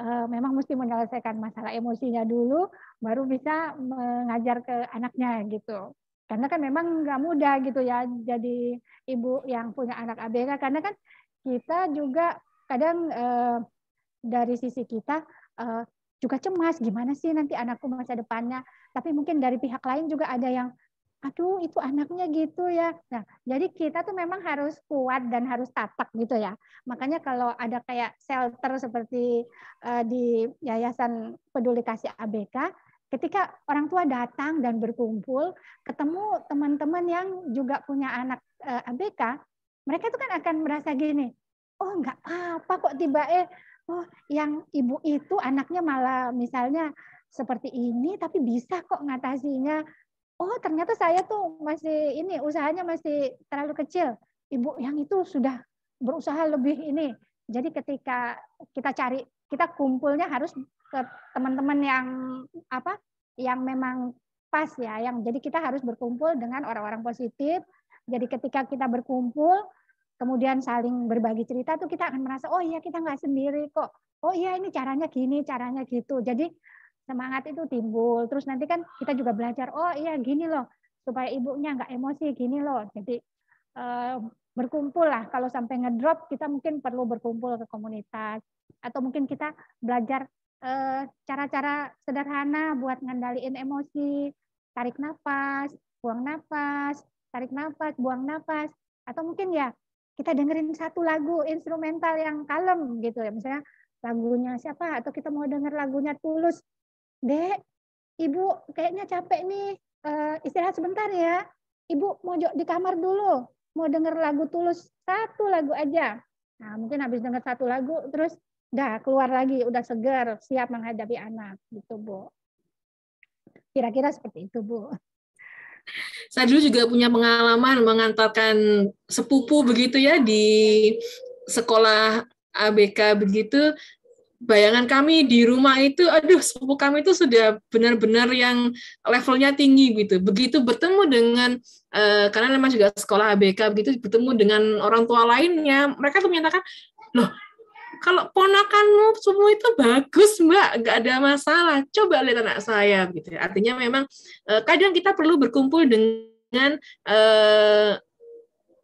Speaker 3: uh, memang mesti menyelesaikan masalah emosinya dulu baru bisa mengajar ke anaknya gitu. Karena kan memang nggak mudah gitu ya jadi ibu yang punya anak ABK karena kan kita juga kadang uh, dari sisi kita uh, juga cemas gimana sih nanti anakku masa depannya tapi mungkin dari pihak lain juga ada yang aduh itu anaknya gitu ya. Nah, jadi kita tuh memang harus kuat dan harus tatak gitu ya. Makanya kalau ada kayak shelter seperti uh, di Yayasan Peduli Kasih ABK, ketika orang tua datang dan berkumpul, ketemu teman-teman yang juga punya anak uh, eh, ABK, mereka itu kan akan merasa gini, oh nggak apa kok tiba eh oh yang ibu itu anaknya malah misalnya seperti ini tapi bisa kok ngatasinya. Oh ternyata saya tuh masih ini usahanya masih terlalu kecil. Ibu yang itu sudah berusaha lebih ini. Jadi ketika kita cari kita kumpulnya harus ke teman-teman yang apa yang memang pas ya yang jadi kita harus berkumpul dengan orang-orang positif. Jadi ketika kita berkumpul kemudian saling berbagi cerita tuh kita akan merasa oh iya kita nggak sendiri kok. Oh iya ini caranya gini caranya gitu. Jadi semangat itu timbul. Terus nanti kan kita juga belajar oh iya gini loh supaya ibunya nggak emosi gini loh. Jadi eh, berkumpul lah. Kalau sampai ngedrop kita mungkin perlu berkumpul ke komunitas. Atau mungkin kita belajar eh, cara-cara sederhana buat ngendaliin emosi. Tarik nafas buang nafas tarik nafas buang nafas. Atau mungkin ya kita dengerin satu lagu instrumental yang kalem gitu ya. Misalnya lagunya siapa? Atau kita mau denger lagunya Tulus. Dek Ibu kayaknya capek nih uh, istirahat sebentar ya. Ibu mau di kamar dulu mau denger lagu Tulus. Satu lagu aja. Nah mungkin habis denger satu lagu terus dah keluar lagi udah segar siap menghadapi anak. Gitu Bu. Kira-kira seperti itu Bu
Speaker 1: saya dulu juga punya pengalaman mengantarkan sepupu begitu ya di sekolah ABK begitu. Bayangan kami di rumah itu aduh sepupu kami itu sudah benar-benar yang levelnya tinggi gitu. Begitu bertemu dengan uh, karena memang juga sekolah ABK begitu bertemu dengan orang tua lainnya mereka tuh menyatakan loh kalau ponakanmu semua itu bagus mbak. Nggak ada masalah. Coba lihat anak saya gitu artinya memang uh, kadang kita perlu berkumpul dengan uh,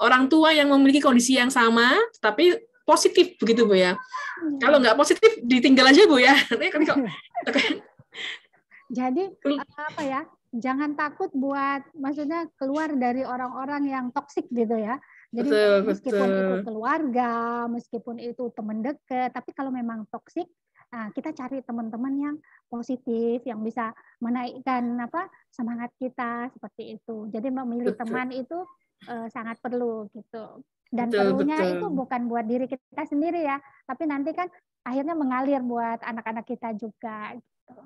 Speaker 1: orang tua yang memiliki kondisi yang sama tapi positif begitu bu ya. Hmm. kalau nggak positif ditinggal aja bu ya.
Speaker 3: Jadi apa ya jangan takut buat maksudnya keluar dari orang-orang yang toksik gitu ya jadi betul, meskipun betul. itu keluarga, meskipun itu teman dekat, tapi kalau memang toksik, nah kita cari teman-teman yang positif, yang bisa menaikkan apa semangat kita seperti itu. Jadi memilih betul. teman itu uh, sangat perlu gitu. Dan betul, perlunya betul. itu bukan buat diri kita sendiri ya, tapi nanti kan akhirnya mengalir buat anak-anak kita juga. Gitu.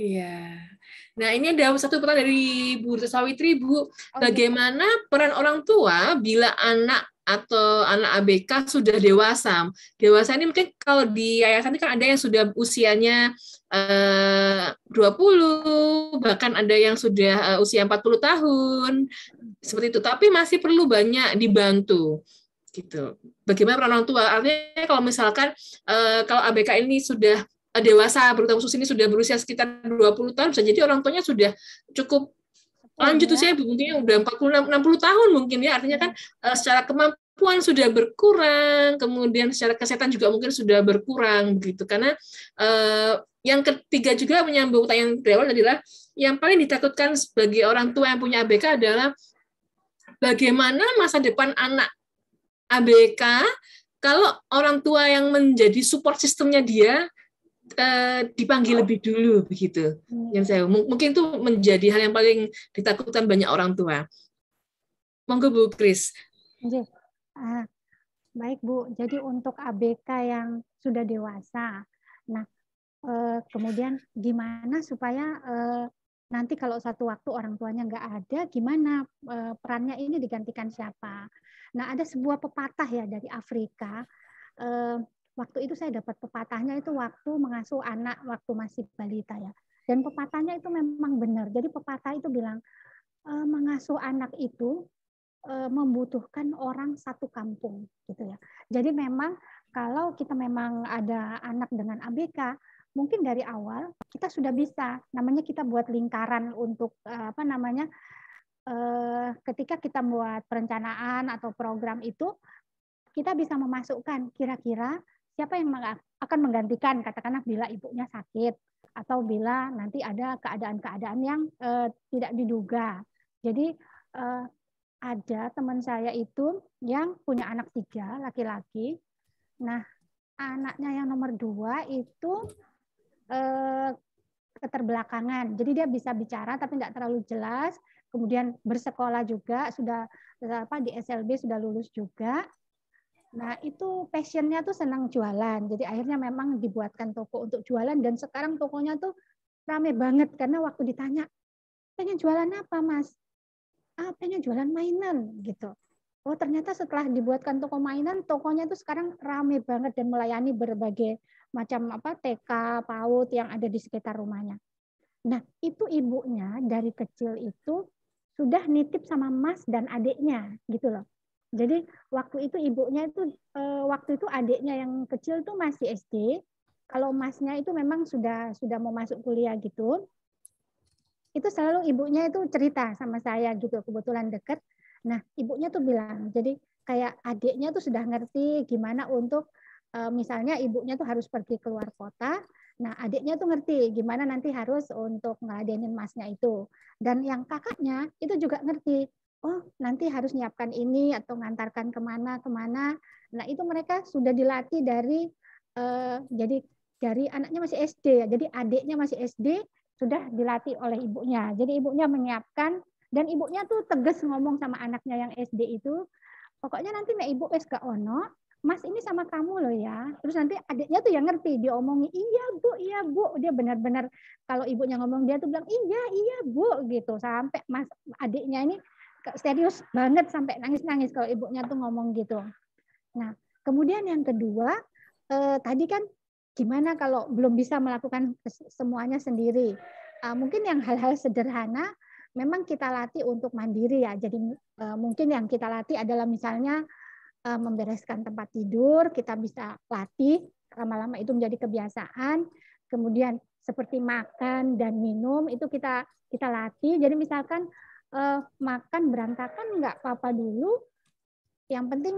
Speaker 1: Iya. Nah, ini ada satu pertanyaan dari Bu Sawitri, Bu. Oh, iya. Bagaimana peran orang tua bila anak atau anak ABK sudah dewasa? Dewasa ini mungkin kalau di yayasan ini kan ada yang sudah usianya eh, 20, bahkan ada yang sudah uh, usia 40 tahun. Seperti itu. Tapi masih perlu banyak dibantu gitu. Bagaimana peran orang tua? Artinya kalau misalkan uh, kalau ABK ini sudah dewasa berutang khusus ini sudah berusia sekitar 20 tahun bisa jadi orang tuanya sudah cukup lanjut usia mungkin udah 40 60 tahun mungkin ya. Artinya kan uh, secara kemampuan sudah berkurang kemudian secara kesehatan juga mungkin sudah berkurang begitu. Karena uh, yang ketiga juga menyambung yang awal adalah yang paling ditakutkan sebagai orang tua yang punya ABK adalah bagaimana masa depan anak ABK kalau orang tua yang menjadi support sistemnya dia uh, dipanggil lebih dulu begitu. Hmm. Yang saya mungkin itu menjadi hal yang paling ditakutkan banyak orang tua. Monggo Bu Kris.
Speaker 3: Uh, baik Bu. Jadi untuk ABK yang sudah dewasa, nah uh, kemudian gimana supaya uh, nanti kalau satu waktu orang tuanya nggak ada, gimana perannya ini digantikan siapa? Nah ada sebuah pepatah ya dari Afrika. Waktu itu saya dapat pepatahnya itu waktu mengasuh anak waktu masih balita ya. Dan pepatahnya itu memang benar. Jadi pepatah itu bilang e, mengasuh anak itu e, membutuhkan orang satu kampung gitu ya. Jadi memang kalau kita memang ada anak dengan ABK, mungkin dari awal kita sudah bisa namanya kita buat lingkaran untuk e, apa namanya ketika kita buat perencanaan atau program itu kita bisa memasukkan kira-kira siapa yang akan menggantikan katakanlah bila ibunya sakit atau bila nanti ada keadaan-keadaan yang uh, tidak diduga. Jadi uh, ada teman saya itu yang punya anak tiga laki-laki. Nah anaknya yang nomor dua itu uh, keterbelakangan. Jadi dia bisa bicara tapi tidak terlalu jelas. Kemudian bersekolah juga sudah apa di SLB sudah lulus juga. Nah, itu passionnya tuh senang jualan. Jadi akhirnya memang dibuatkan toko untuk jualan dan sekarang tokonya tuh rame banget karena waktu ditanya, pengen jualan apa mas? Ah, pengen jualan mainan gitu. Oh ternyata setelah dibuatkan toko mainan, tokonya itu sekarang rame banget dan melayani berbagai macam apa TK, PAUD yang ada di sekitar rumahnya. Nah itu ibunya dari kecil itu sudah nitip sama mas dan adiknya gitu loh. Jadi waktu itu ibunya itu eh, waktu itu adiknya yang kecil tuh masih SD. Kalau masnya itu memang sudah sudah mau masuk kuliah gitu. Itu selalu ibunya itu cerita sama saya gitu kebetulan deket. Nah ibunya tuh bilang jadi kayak adiknya tuh sudah ngerti gimana untuk eh, misalnya ibunya tuh harus pergi keluar kota. Nah, adiknya tuh ngerti gimana nanti harus untuk ngeladenin masnya itu. Dan yang kakaknya itu juga ngerti oh nanti harus nyiapkan ini atau ngantarkan ke mana ke mana. Nah itu mereka sudah dilatih dari uh, jadi dari anaknya masih SD ya, jadi adiknya masih SD sudah dilatih oleh ibunya. Jadi ibunya menyiapkan dan ibunya tuh tegas ngomong sama anaknya yang SD itu, pokoknya nanti nek ibu es gak ono, Mas ini sama kamu loh ya. Terus nanti adiknya tuh yang ngerti, dia omongin, iya bu, iya bu. Dia benar-benar kalau ibunya ngomong dia tuh bilang, iya, iya bu gitu. Sampai mas adiknya ini serius banget sampai nangis-nangis kalau ibunya tuh ngomong gitu. Nah, kemudian yang kedua, eh, tadi kan gimana kalau belum bisa melakukan semuanya sendiri. Eh, mungkin yang hal-hal sederhana memang kita latih untuk mandiri ya. Jadi eh, mungkin yang kita latih adalah misalnya eh, membereskan tempat tidur, kita bisa latih lama-lama itu menjadi kebiasaan. Kemudian seperti makan dan minum itu kita kita latih. Jadi misalkan uh, makan berantakan nggak apa-apa dulu. Yang penting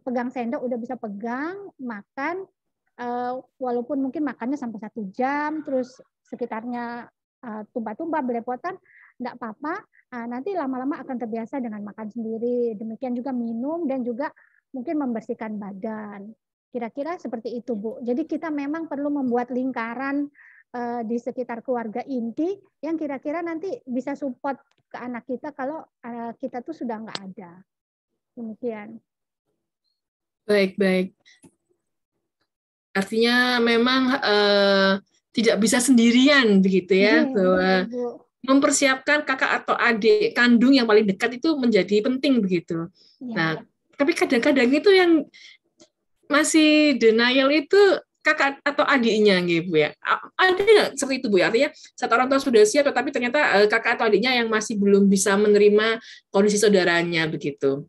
Speaker 3: pegang sendok udah bisa pegang, makan uh, walaupun mungkin makannya sampai satu jam, terus sekitarnya uh, tumpah-tumpah belepotan, nggak apa-apa. Nah, nanti lama-lama akan terbiasa dengan makan sendiri. Demikian juga minum dan juga mungkin membersihkan badan. Kira-kira seperti itu, Bu. Jadi kita memang perlu membuat lingkaran di sekitar keluarga inti yang kira-kira nanti bisa support ke anak kita kalau uh, kita tuh sudah nggak ada. Demikian.
Speaker 1: Baik, baik. Artinya memang uh, tidak bisa sendirian begitu ya, ya bahwa Bu. mempersiapkan kakak atau adik kandung yang paling dekat itu menjadi penting begitu. Ya. Nah, tapi kadang-kadang itu yang masih denial itu kakak atau adiknya gitu Bu ya. Ada nggak seperti itu Bu ya? Artinya saat orang tua sudah siap tetapi ternyata eh, kakak atau adiknya yang masih belum bisa menerima kondisi saudaranya begitu.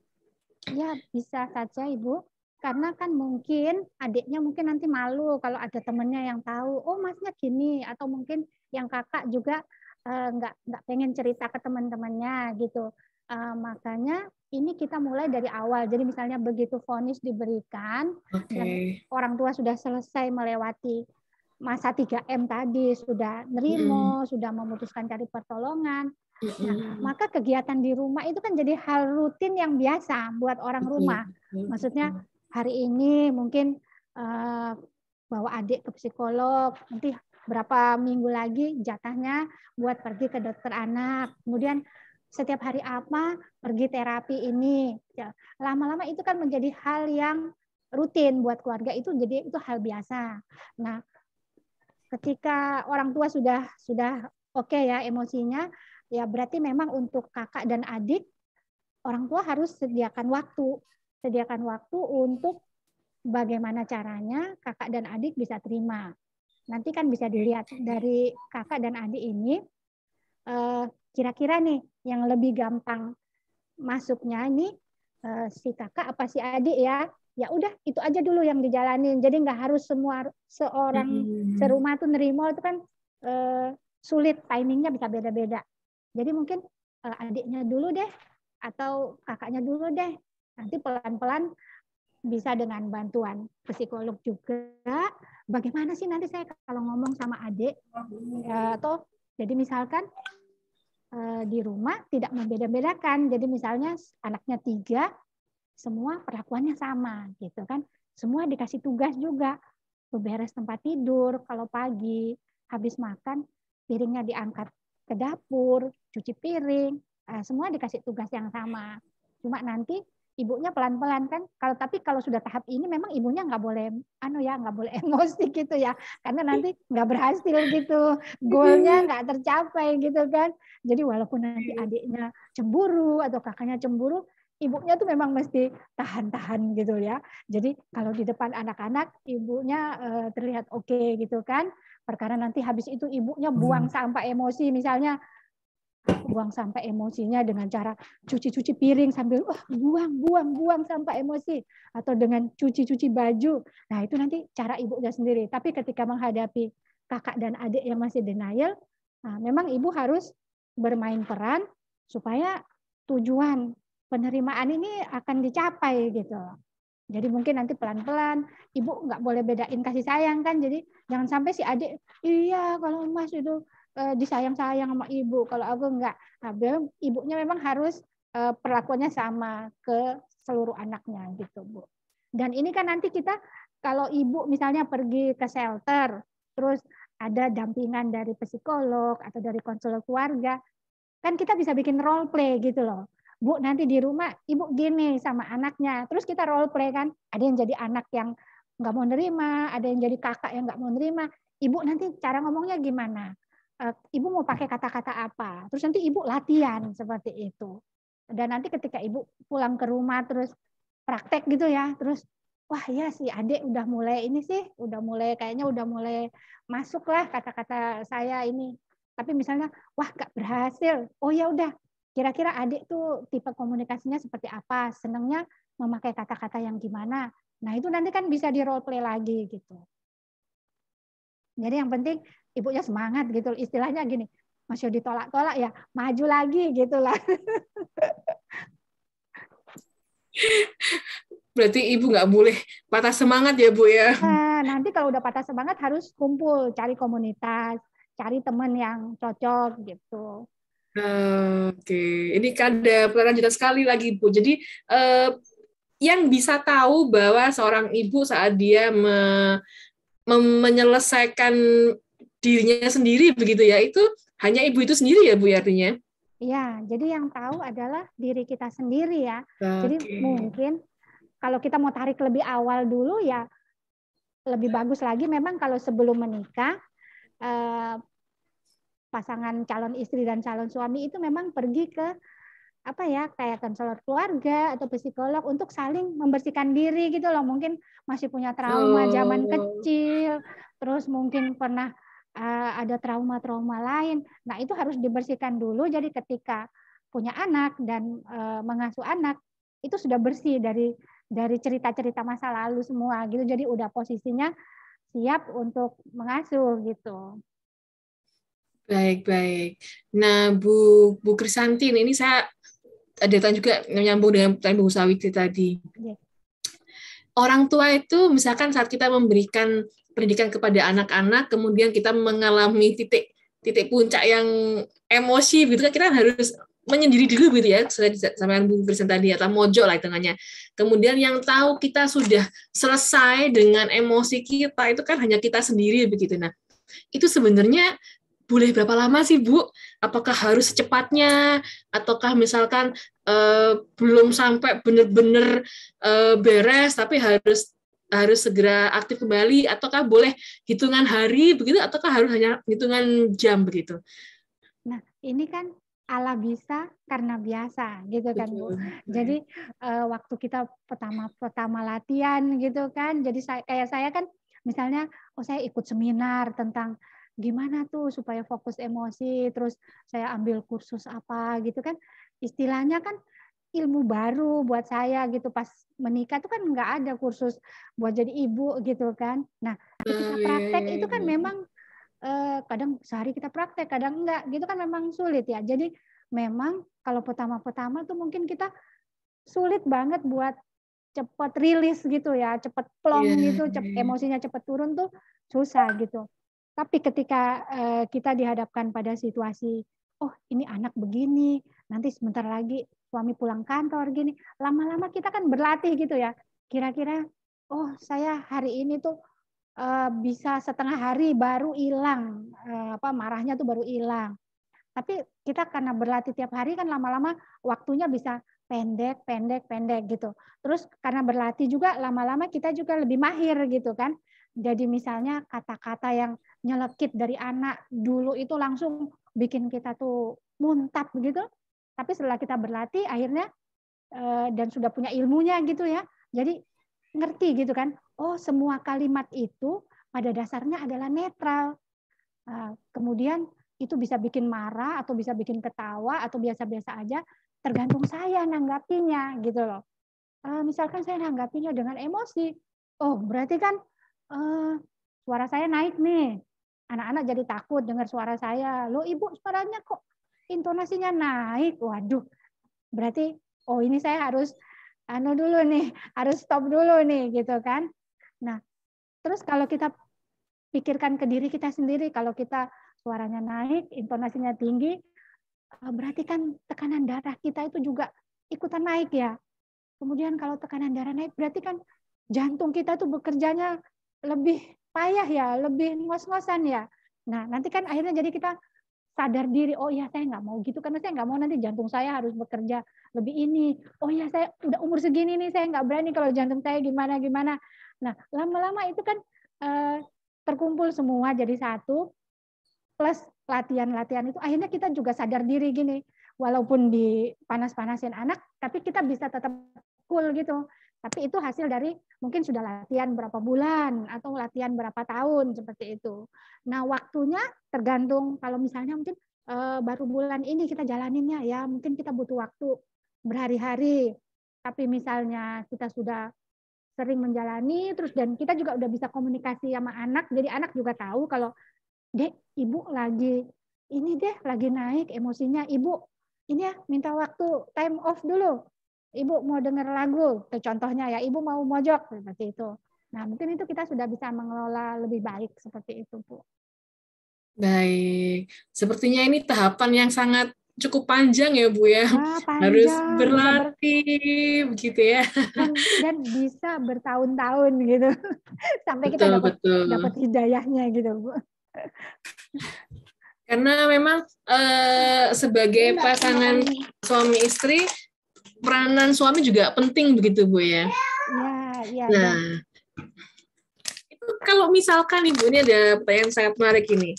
Speaker 3: Ya, bisa saja Ibu. Karena kan mungkin adiknya mungkin nanti malu kalau ada temennya yang tahu, oh masnya gini, atau mungkin yang kakak juga uh, nggak nggak pengen cerita ke teman-temannya gitu. Uh, makanya ini kita mulai dari awal. Jadi misalnya begitu vonis diberikan okay. dan orang tua sudah selesai melewati masa 3M tadi, sudah nerimo, mm. sudah memutuskan cari pertolongan. Nah, maka kegiatan di rumah itu kan jadi hal rutin yang biasa buat orang rumah. Maksudnya hari ini mungkin uh, bawa adik ke psikolog, nanti berapa minggu lagi jatahnya buat pergi ke dokter anak. Kemudian setiap hari apa pergi terapi ini. Ya, lama-lama itu kan menjadi hal yang rutin buat keluarga itu jadi itu hal biasa. Nah, ketika orang tua sudah sudah oke okay ya emosinya, ya berarti memang untuk kakak dan adik orang tua harus sediakan waktu, sediakan waktu untuk bagaimana caranya kakak dan adik bisa terima. Nanti kan bisa dilihat dari kakak dan adik ini eh, kira-kira nih yang lebih gampang masuknya ini uh, si kakak apa si adik ya? Ya udah itu aja dulu yang dijalanin. Jadi nggak harus semua seorang hmm. serumah tuh nerimo itu kan uh, sulit timingnya bisa beda-beda. Jadi mungkin uh, adiknya dulu deh atau kakaknya dulu deh. Nanti pelan-pelan bisa dengan bantuan psikolog juga. Bagaimana sih nanti saya kalau ngomong sama adik atau jadi misalkan Eh, di rumah tidak membeda-bedakan. Jadi misalnya anaknya tiga, semua perlakuannya sama gitu kan. Semua dikasih tugas juga. Beberes tempat tidur, kalau pagi habis makan piringnya diangkat ke dapur, cuci piring, eh, semua dikasih tugas yang sama. Cuma nanti ibunya pelan-pelan kan. Kalau tapi kalau sudah tahap ini memang ibunya nggak boleh anu ya nggak boleh emosi gitu ya. Karena nanti nggak berhasil gitu. Goalnya nggak tercapai gitu kan. Jadi walaupun nanti adiknya cemburu atau kakaknya cemburu ibunya tuh memang mesti tahan-tahan gitu ya. Jadi kalau di depan anak-anak ibunya uh, terlihat oke okay, gitu kan. Perkara nanti habis itu ibunya buang sampah emosi misalnya buang sampah emosinya dengan cara cuci-cuci piring sambil oh, buang buang buang sampah emosi atau dengan cuci-cuci baju. Nah, itu nanti cara ibunya sendiri. Tapi ketika menghadapi kakak dan adik yang masih denial, nah, memang ibu harus bermain peran supaya tujuan penerimaan ini akan dicapai gitu. Jadi mungkin nanti pelan-pelan ibu nggak boleh bedain kasih sayang kan. Jadi jangan sampai si adik, iya kalau Mas itu uh, disayang-sayang sama ibu, kalau aku enggak. Nah, ibunya memang harus uh, perlakuannya sama ke seluruh anaknya gitu, Bu. Dan ini kan nanti kita kalau ibu misalnya pergi ke shelter, terus ada dampingan dari psikolog atau dari konselor keluarga, kan kita bisa bikin role play gitu loh. Bu, nanti di rumah ibu gini sama anaknya. Terus kita role play kan, ada yang jadi anak yang nggak mau nerima, ada yang jadi kakak yang nggak mau nerima. Ibu nanti cara ngomongnya gimana? Eh, ibu mau pakai kata-kata apa. Terus nanti ibu latihan seperti itu. Dan nanti ketika ibu pulang ke rumah terus praktek gitu ya, terus wah ya si adik udah mulai ini sih, udah mulai kayaknya udah mulai masuk lah kata-kata saya ini. Tapi misalnya wah gak berhasil, oh ya udah kira-kira adik tuh tipe komunikasinya seperti apa, senangnya memakai kata-kata yang gimana. Nah itu nanti kan bisa di role play lagi gitu. Jadi yang penting ibunya semangat gitu. Istilahnya gini masih ditolak-tolak ya maju lagi gitulah
Speaker 1: berarti ibu nggak boleh patah semangat ya bu ya?
Speaker 3: Nah, nanti kalau udah patah semangat harus kumpul cari komunitas cari teman yang cocok gitu.
Speaker 1: Oke ini kan ada lanjutan sekali lagi bu. Jadi eh, yang bisa tahu bahwa seorang ibu saat dia me, me, menyelesaikan dirinya sendiri begitu ya itu hanya ibu itu sendiri ya bu ya artinya
Speaker 3: Iya, jadi yang tahu adalah diri kita sendiri ya. Okay. Jadi mungkin kalau kita mau tarik lebih awal dulu ya lebih bagus lagi memang kalau sebelum menikah eh, pasangan calon istri dan calon suami itu memang pergi ke apa ya kayak konselor keluarga atau psikolog untuk saling membersihkan diri gitu loh mungkin masih punya trauma zaman
Speaker 1: Oh.
Speaker 3: kecil terus mungkin pernah ada trauma-trauma lain nah itu harus dibersihkan dulu jadi ketika punya anak dan uh, mengasuh anak itu sudah bersih dari dari cerita-cerita masa lalu semua gitu jadi udah posisinya siap untuk mengasuh gitu
Speaker 1: Baik, baik. Nah, Bu Bu Krisanti, ini saya ada tanya juga nyambung dengan pertanyaan Bu Sawiti tadi.
Speaker 3: Iya.
Speaker 1: Orang tua itu misalkan saat kita memberikan pendidikan kepada anak-anak, kemudian kita mengalami titik titik puncak yang emosi gitu kan kita harus menyendiri dulu gitu ya sudah disampaikan Bu Kristen tadi atau mojok lah hitungannya. Kemudian yang tahu kita sudah selesai dengan emosi kita itu kan hanya kita sendiri begitu. Nah, itu sebenarnya boleh berapa lama sih Bu? Apakah harus secepatnya ataukah misalkan eh, belum sampai benar-benar eh, beres tapi harus harus segera aktif kembali ataukah boleh hitungan hari begitu ataukah harus hanya hitungan jam begitu?
Speaker 3: Nah, ini kan ala bisa karena biasa gitu kan Bu. Jadi uh, waktu kita pertama-pertama latihan gitu kan, jadi saya kayak saya kan misalnya oh saya ikut seminar tentang gimana tuh supaya fokus emosi, terus saya ambil kursus apa gitu kan. Istilahnya kan ilmu baru buat saya gitu pas menikah tuh kan nggak ada kursus buat jadi ibu gitu kan. Nah, ketika praktek itu kan memang eh, kadang sehari kita praktek, kadang enggak, gitu kan memang sulit ya. Jadi memang kalau pertama-pertama tuh mungkin kita sulit banget buat cepat rilis gitu ya, cepat plong
Speaker 1: Iya,
Speaker 3: gitu, cep,
Speaker 1: iya.
Speaker 3: emosinya cepat turun tuh susah gitu. Tapi ketika eh, kita dihadapkan pada situasi, oh ini anak begini, nanti sebentar lagi suami pulang kantor gini, lama-lama kita kan berlatih gitu ya. Kira-kira, oh saya hari ini tuh eh, bisa setengah hari baru hilang eh, apa marahnya tuh baru hilang. Tapi kita karena berlatih tiap hari kan lama-lama waktunya bisa pendek, pendek, pendek gitu. Terus karena berlatih juga lama-lama kita juga lebih mahir gitu kan. Jadi misalnya kata-kata yang nyelekit dari anak dulu itu langsung bikin kita tuh muntap gitu. Tapi setelah kita berlatih akhirnya eh, dan sudah punya ilmunya gitu ya. Jadi ngerti gitu kan. Oh, semua kalimat itu pada dasarnya adalah netral. Nah, kemudian itu bisa bikin marah atau bisa bikin ketawa atau biasa-biasa aja tergantung saya nanggapinya gitu loh. Eh, misalkan saya nanggapinya dengan emosi, oh berarti kan eh, suara saya naik nih, anak-anak jadi takut dengar suara saya. Lo ibu suaranya kok intonasinya naik, waduh, berarti oh ini saya harus anu dulu nih, harus stop dulu nih gitu kan. Nah, terus kalau kita pikirkan ke diri kita sendiri, kalau kita suaranya naik, intonasinya tinggi, eh, berarti kan tekanan darah kita itu juga ikutan naik ya. Kemudian kalau tekanan darah naik, berarti kan jantung kita tuh bekerjanya lebih payah ya, lebih ngos-ngosan ya. Nah, nanti kan akhirnya jadi kita sadar diri, oh ya saya nggak mau gitu, karena saya nggak mau nanti jantung saya harus bekerja lebih ini. Oh ya saya udah umur segini nih, saya nggak berani kalau jantung saya gimana-gimana. Nah, lama-lama itu kan eh, terkumpul semua jadi satu, plus latihan-latihan itu akhirnya kita juga sadar diri gini walaupun di panas-panasin anak tapi kita bisa tetap cool gitu tapi itu hasil dari mungkin sudah latihan berapa bulan atau latihan berapa tahun seperti itu. Nah waktunya tergantung. Kalau misalnya mungkin eh, baru bulan ini kita jalaninnya ya mungkin kita butuh waktu berhari-hari. Tapi misalnya kita sudah sering menjalani terus dan kita juga udah bisa komunikasi sama anak jadi anak juga tahu kalau dek ibu lagi ini deh lagi naik emosinya. Ibu ini ya minta waktu time off dulu ibu mau denger lagu Itu contohnya ya ibu mau mojok seperti itu nah mungkin itu kita sudah bisa mengelola lebih baik seperti itu bu
Speaker 1: Baik, sepertinya ini tahapan yang sangat cukup panjang ya Bu ya. Harus
Speaker 3: panjang, ber-
Speaker 1: berlatih begitu ya.
Speaker 3: dan, dan bisa bertahun-tahun gitu sampai kita
Speaker 1: Betul,
Speaker 3: dapat
Speaker 1: betul.
Speaker 3: dapat hidayahnya gitu bu
Speaker 1: Karena memang eh, sebagai pasangan suami istri, peranan suami juga penting begitu Bu ya.
Speaker 3: ya ya
Speaker 1: Nah,
Speaker 3: dan-
Speaker 1: itu kalau misalkan ibu ini ada pertanyaan sangat menarik ini,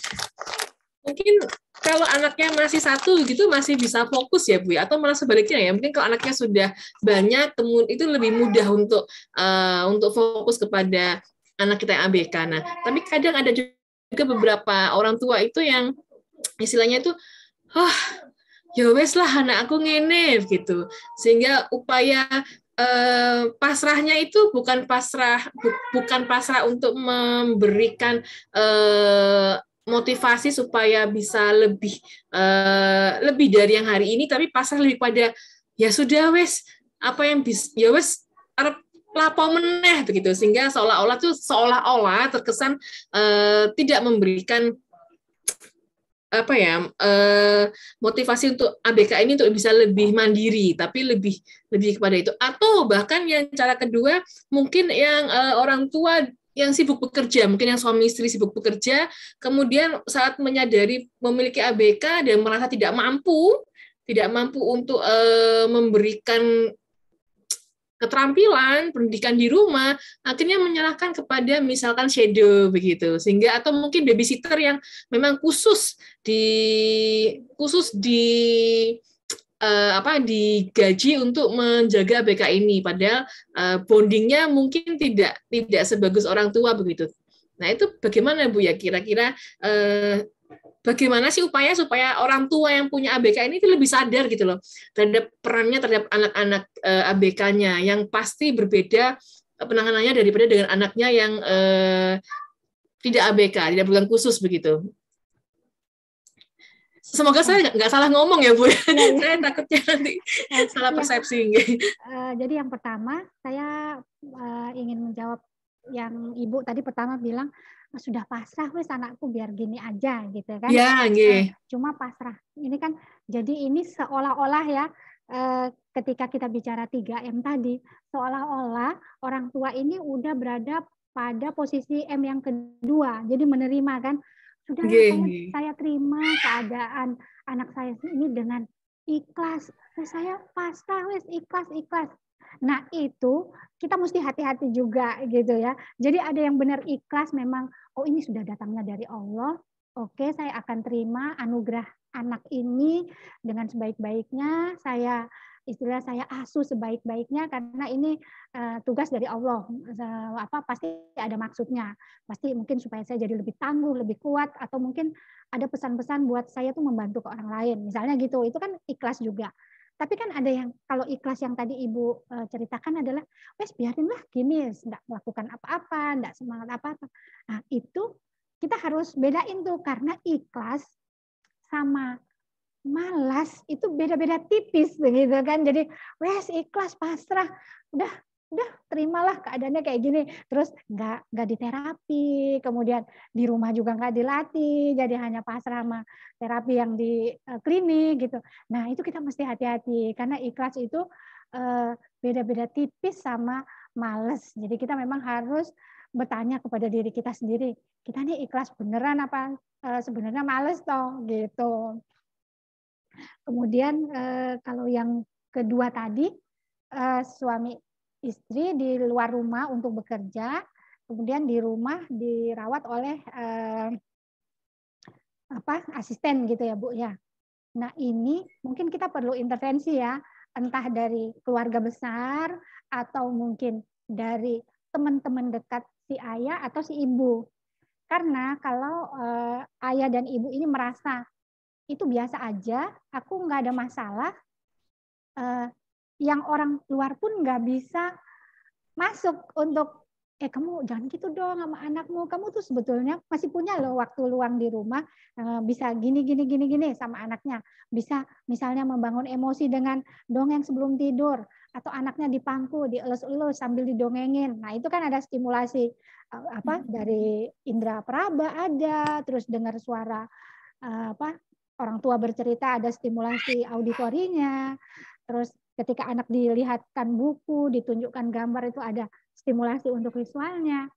Speaker 1: mungkin kalau anaknya masih satu gitu masih bisa fokus ya bu ya atau malah sebaliknya ya mungkin kalau anaknya sudah banyak temun itu lebih mudah untuk uh, untuk fokus kepada anak kita yang ABK. Nah tapi kadang ada juga beberapa orang tua itu yang istilahnya itu, oh ya wes lah anak aku ngene gitu. Sehingga upaya eh, pasrahnya itu bukan pasrah bu, bukan pasrah untuk memberikan eh, motivasi supaya bisa lebih eh, lebih dari yang hari ini tapi pasrah lebih pada ya sudah wes apa yang bis ya wes lapo meneh begitu sehingga seolah-olah tuh seolah-olah terkesan eh, tidak memberikan apa ya eh, motivasi untuk ABK ini untuk bisa lebih mandiri tapi lebih lebih kepada itu. Atau bahkan yang cara kedua mungkin yang eh, orang tua yang sibuk bekerja mungkin yang suami istri sibuk bekerja kemudian saat menyadari memiliki ABK dan merasa tidak mampu tidak mampu untuk eh, memberikan keterampilan pendidikan di rumah akhirnya menyerahkan kepada misalkan shadow begitu. Sehingga atau mungkin babysitter yang memang khusus di khusus di uh, apa digaji untuk menjaga BK ini. Padahal uh, bondingnya mungkin tidak tidak sebagus orang tua begitu. Nah itu bagaimana bu ya? Kira-kira uh, bagaimana sih upaya supaya orang tua yang punya ABK ini lebih sadar gitu loh terhadap perannya terhadap anak-anak uh, eh, ABK-nya yang pasti berbeda eh, penanganannya daripada dengan anaknya yang uh, tidak ABK, tidak bukan khusus begitu. Semoga saya nggak salah ngomong ya Bu. Ya, ya. saya takutnya nanti salah persepsi.
Speaker 3: Uh, jadi yang pertama saya uh, ingin menjawab yang Ibu tadi pertama bilang sudah pasrah wes anakku biar gini aja gitu kan.
Speaker 1: Ya, yeah,
Speaker 3: Cuma pasrah. Ini kan jadi ini seolah-olah ya eh, ketika kita bicara 3M tadi, seolah-olah orang tua ini udah berada pada posisi M yang kedua. Jadi menerima kan sudah yeah, saya, saya terima keadaan anak saya ini dengan ikhlas. Saya pasrah wes ikhlas ikhlas. Nah, itu kita mesti hati-hati juga gitu ya. Jadi ada yang benar ikhlas memang oh ini sudah datangnya dari Allah. Oke, saya akan terima anugerah anak ini dengan sebaik-baiknya. Saya istilah saya asuh sebaik-baiknya karena ini uh, tugas dari Allah. Uh, apa pasti ada maksudnya. Pasti mungkin supaya saya jadi lebih tangguh, lebih kuat atau mungkin ada pesan-pesan buat saya tuh membantu ke orang lain. Misalnya gitu. Itu kan ikhlas juga. Tapi kan ada yang kalau ikhlas yang tadi Ibu uh, ceritakan adalah, wes biarinlah gini, tidak melakukan apa-apa, tidak semangat apa-apa. Nah itu kita harus bedain tuh karena ikhlas sama malas itu beda-beda tipis begitu kan. Jadi wes ikhlas pasrah, udah udah terimalah keadaannya kayak gini. Terus nggak nggak diterapi kemudian di rumah juga nggak dilatih. Jadi hanya pasrah sama terapi yang di uh, klinik gitu. Nah itu kita mesti hati-hati. Karena ikhlas itu uh, beda-beda tipis sama males. Jadi kita memang harus bertanya kepada diri kita sendiri kita nih ikhlas beneran apa uh, sebenarnya males toh? Gitu. Kemudian uh, kalau yang kedua tadi uh, suami istri di luar rumah untuk bekerja, kemudian di rumah dirawat oleh eh, apa asisten gitu ya Bu ya. Nah ini mungkin kita perlu intervensi ya, entah dari keluarga besar atau mungkin dari teman-teman dekat si ayah atau si ibu. Karena kalau eh, ayah dan ibu ini merasa itu biasa aja, aku nggak ada masalah, eh, yang orang luar pun nggak bisa masuk untuk eh kamu jangan gitu dong sama anakmu. Kamu tuh sebetulnya masih punya loh waktu luang di rumah eh, bisa gini gini gini gini sama anaknya. Bisa misalnya membangun emosi dengan dongeng sebelum tidur atau anaknya dipangku dielus-elus sambil didongengin. Nah itu kan ada stimulasi eh, apa hmm. dari indera peraba ada terus dengar suara eh, apa orang tua bercerita ada stimulasi auditorinya terus ketika anak dilihatkan buku, ditunjukkan gambar itu ada stimulasi untuk visualnya.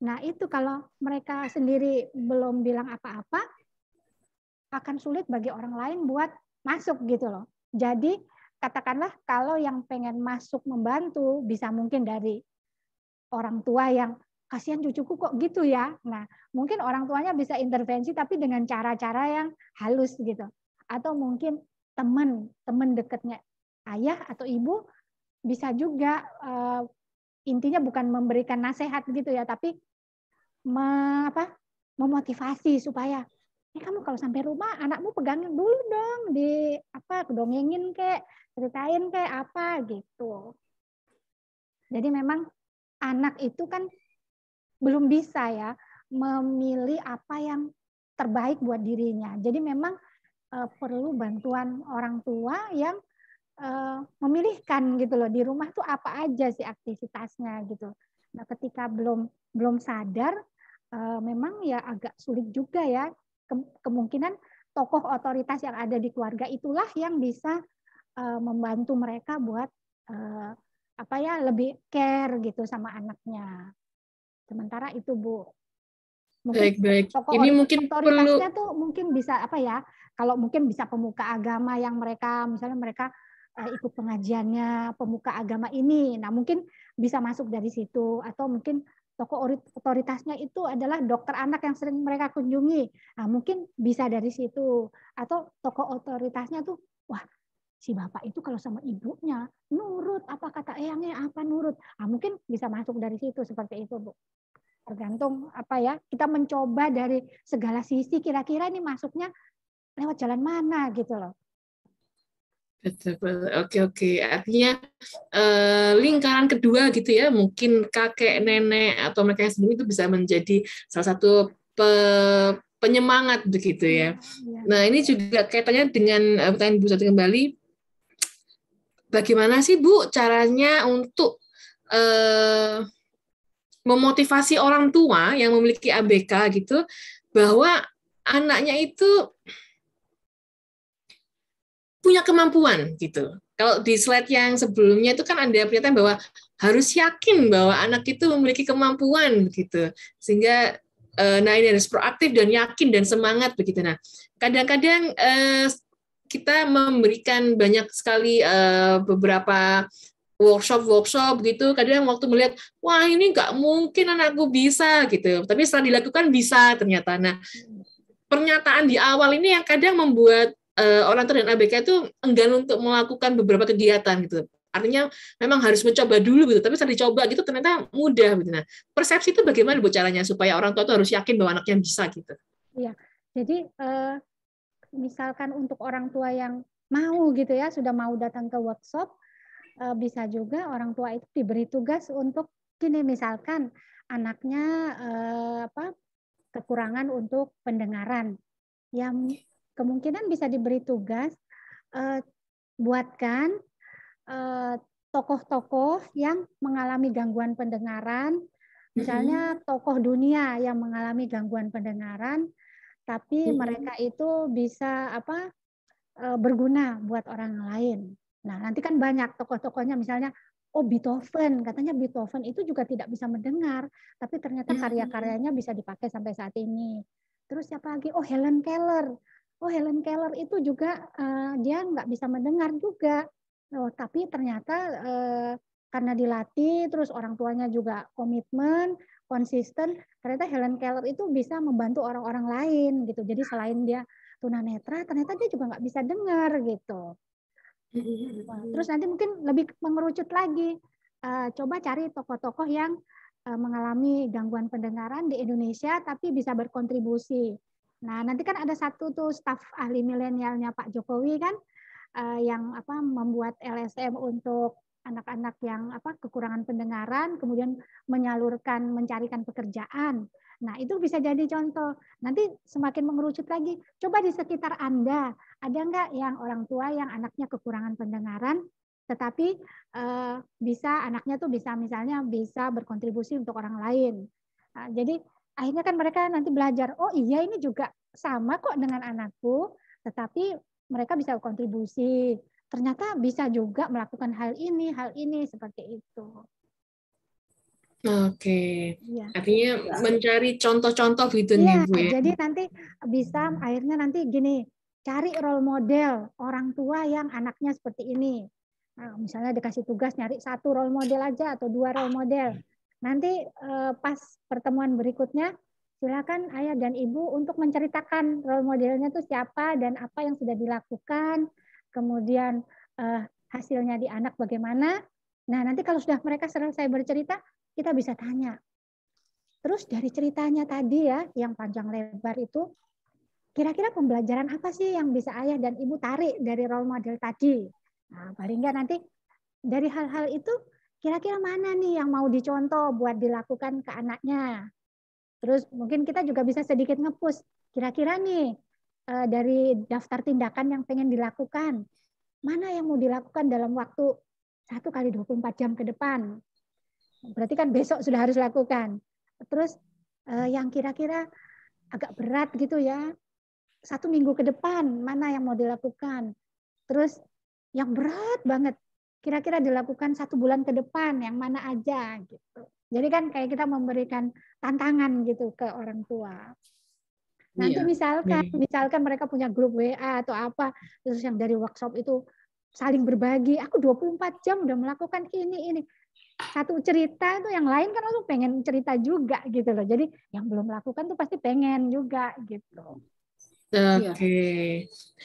Speaker 3: Nah, itu kalau mereka sendiri belum bilang apa-apa, akan sulit bagi orang lain buat masuk gitu loh. Jadi, katakanlah kalau yang pengen masuk membantu bisa mungkin dari orang tua yang kasihan cucuku kok gitu ya. Nah, mungkin orang tuanya bisa intervensi tapi dengan cara-cara yang halus gitu. Atau mungkin teman, teman dekatnya ayah atau ibu bisa juga uh, intinya bukan memberikan nasihat gitu ya, tapi me, apa, memotivasi supaya ini kamu kalau sampai rumah anakmu pegangin dulu dong di apa kedongengin kek ceritain kayak apa gitu. Jadi memang anak itu kan belum bisa ya memilih apa yang terbaik buat dirinya. Jadi memang uh, perlu bantuan orang tua yang uh, memilihkan gitu loh di rumah tuh apa aja sih aktivitasnya gitu. Nah ketika belum belum sadar uh, memang ya agak sulit juga ya Ke kemungkinan tokoh otoritas yang ada di keluarga itulah yang bisa uh, membantu mereka buat uh, apa ya lebih care gitu sama anaknya. Sementara itu Bu.
Speaker 1: Mungkin baik baik. Ini mungkin
Speaker 3: otoritasnya perlu... tuh mungkin bisa apa ya? Kalau mungkin bisa pemuka agama yang mereka misalnya mereka ikut pengajiannya pemuka agama ini. Nah mungkin bisa masuk dari situ atau mungkin tokoh otoritasnya itu adalah dokter anak yang sering mereka kunjungi. Nah, mungkin bisa dari situ. Atau tokoh otoritasnya tuh, wah si bapak itu kalau sama ibunya nurut apa kata eyangnya apa nurut. Nah, mungkin bisa masuk dari situ seperti itu, Bu tergantung apa ya kita mencoba dari segala sisi kira-kira ini masuknya lewat jalan mana gitu loh.
Speaker 1: Oke oke artinya eh, lingkaran kedua gitu ya mungkin kakek nenek atau mereka yang sendiri itu bisa menjadi salah satu pe, penyemangat begitu ya. ya. Nah ini juga kaitannya dengan uh, pertanyaan Bu Sati kembali, bagaimana sih Bu caranya untuk uh, memotivasi orang tua yang memiliki ABK gitu bahwa anaknya itu punya kemampuan gitu. Kalau di slide yang sebelumnya itu kan ada pernyataan bahwa harus yakin bahwa anak itu memiliki kemampuan gitu. Sehingga eh, nah ini harus proaktif dan yakin dan semangat begitu. Nah, kadang-kadang eh, kita memberikan banyak sekali eh, beberapa workshop-workshop gitu, kadang waktu melihat, wah ini nggak mungkin anakku bisa gitu, tapi setelah dilakukan bisa ternyata. Nah, pernyataan di awal ini yang kadang membuat uh, orang dan ABK itu enggan untuk melakukan beberapa kegiatan gitu. Artinya memang harus mencoba dulu gitu, tapi setelah dicoba gitu ternyata mudah gitu. Nah, persepsi itu bagaimana bu caranya supaya orang tua itu harus yakin bahwa anaknya bisa gitu?
Speaker 3: Iya, jadi uh, misalkan untuk orang tua yang mau gitu ya, sudah mau datang ke workshop, Eh, bisa juga orang tua itu diberi tugas untuk gini misalkan anaknya eh, apa kekurangan untuk pendengaran yang kemungkinan bisa diberi tugas eh, buatkan eh, tokoh-tokoh yang mengalami gangguan pendengaran misalnya tokoh dunia yang mengalami gangguan pendengaran tapi mereka itu bisa apa eh, berguna buat orang lain Nah, nanti kan banyak tokoh-tokohnya misalnya oh Beethoven, katanya Beethoven itu juga tidak bisa mendengar, tapi ternyata karya-karyanya bisa dipakai sampai saat ini. Terus siapa lagi? Oh Helen Keller. Oh Helen Keller itu juga uh, dia nggak bisa mendengar juga. Oh, tapi ternyata uh, karena dilatih, terus orang tuanya juga komitmen, konsisten, ternyata Helen Keller itu bisa membantu orang-orang lain gitu. Jadi selain dia tunanetra, ternyata dia juga nggak bisa dengar gitu. Terus nanti mungkin lebih mengerucut lagi. Uh, coba cari tokoh-tokoh yang mengalami gangguan pendengaran di Indonesia tapi bisa berkontribusi. Nah, nanti kan ada satu tuh staf ahli milenialnya Pak Jokowi kan uh, yang apa membuat LSM untuk anak-anak yang apa kekurangan pendengaran kemudian menyalurkan mencarikan pekerjaan. Nah, itu bisa jadi contoh. Nanti semakin mengerucut lagi. Coba di sekitar Anda, ada nggak yang orang tua yang anaknya kekurangan pendengaran, tetapi eh, bisa anaknya tuh bisa misalnya bisa berkontribusi untuk orang lain. Nah, jadi akhirnya kan mereka nanti belajar, oh iya ini juga sama kok dengan anakku, tetapi mereka bisa berkontribusi. Ternyata bisa juga melakukan hal ini, hal ini seperti itu.
Speaker 1: Oke, ya. artinya mencari contoh-contoh gitu ya, nih Bu ya.
Speaker 3: Jadi nanti bisa akhirnya nanti gini, cari role model orang tua yang anaknya seperti ini. Nah, misalnya dikasih tugas nyari satu role model aja atau dua role model. Nanti eh, pas pertemuan berikutnya silakan ayah dan ibu untuk menceritakan role modelnya itu siapa dan apa yang sudah dilakukan, kemudian eh, hasilnya di anak bagaimana. Nah nanti kalau sudah mereka selesai bercerita, kita bisa tanya. Terus dari ceritanya tadi ya, yang panjang lebar itu, kira-kira pembelajaran apa sih yang bisa ayah dan ibu tarik dari role model tadi? Nah, paling nggak nanti dari hal-hal itu, kira-kira mana nih yang mau dicontoh buat dilakukan ke anaknya? Terus mungkin kita juga bisa sedikit ngepus, kira-kira nih eh, dari daftar tindakan yang pengen dilakukan, mana yang mau dilakukan dalam waktu satu kali 24 jam ke depan. Berarti kan besok sudah harus lakukan. Terus eh, yang kira-kira agak berat gitu ya, satu minggu ke depan mana yang mau dilakukan. Terus yang berat banget, kira-kira dilakukan satu bulan ke depan, yang mana aja gitu. Jadi kan kayak kita memberikan tantangan gitu ke orang tua. Nanti iya. misalkan iya. misalkan mereka punya grup WA atau apa terus yang dari workshop itu saling berbagi, aku 24 jam udah melakukan ini ini. Satu cerita itu yang lain kan langsung pengen cerita juga gitu loh. Jadi yang belum melakukan tuh pasti pengen juga gitu.
Speaker 1: Oke. Okay.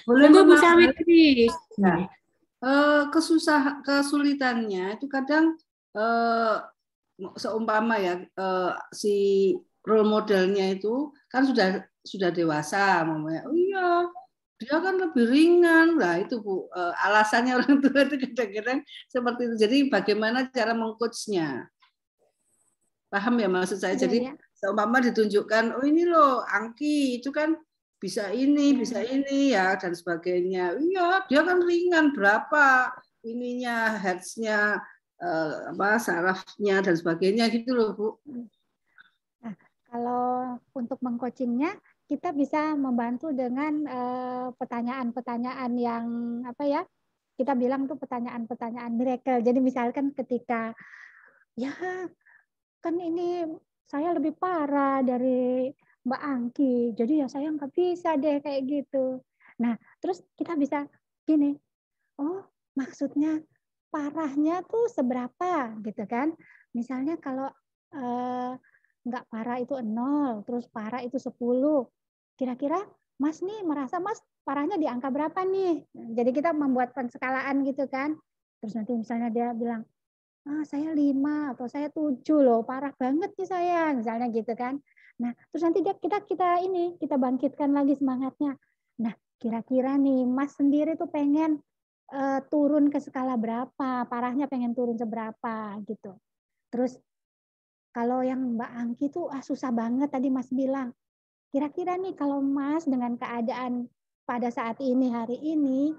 Speaker 1: Boleh Bu Sawitri.
Speaker 2: Nah, uh, kesusah kesulitannya itu kadang uh, seumpama ya uh, si role modelnya itu kan sudah sudah dewasa mamanya. Oh iya dia kan lebih ringan. Lah itu bu uh, alasannya orang tua itu kadang-kadang seperti itu. Jadi bagaimana cara mengcoachnya? Paham ya maksud saya? Iya, jadi ya. seumpama ditunjukkan oh ini loh Angki itu kan bisa ini bisa ini ya dan sebagainya iya dia kan ringan berapa ininya headsnya uh, apa sarafnya dan sebagainya gitu loh Bu.
Speaker 3: Nah, kalau untuk mengcoachingnya kita bisa membantu dengan eh, pertanyaan-pertanyaan uh, yang apa ya kita bilang tuh pertanyaan-pertanyaan miracle. Jadi misalkan ketika ya kan ini saya lebih parah dari Mbak Angki, jadi ya saya nggak bisa deh kayak gitu. Nah terus kita bisa gini, oh maksudnya parahnya tuh seberapa gitu kan. Misalnya kalau eh, nggak parah itu nol, terus parah itu 10. Kira-kira Mas nih merasa Mas parahnya di angka berapa nih? Jadi kita membuat penskalaan gitu kan. Terus nanti misalnya dia bilang, ah saya lima atau saya tujuh loh, parah banget nih saya, misalnya gitu kan. Nah, terus nanti dia kita kita ini kita bangkitkan lagi semangatnya. Nah, kira-kira nih Mas sendiri tuh pengen uh, turun ke skala berapa, parahnya pengen turun seberapa gitu. Terus kalau yang Mbak Angki tuh ah, susah banget tadi Mas bilang. Kira-kira nih kalau Mas dengan keadaan pada saat ini hari ini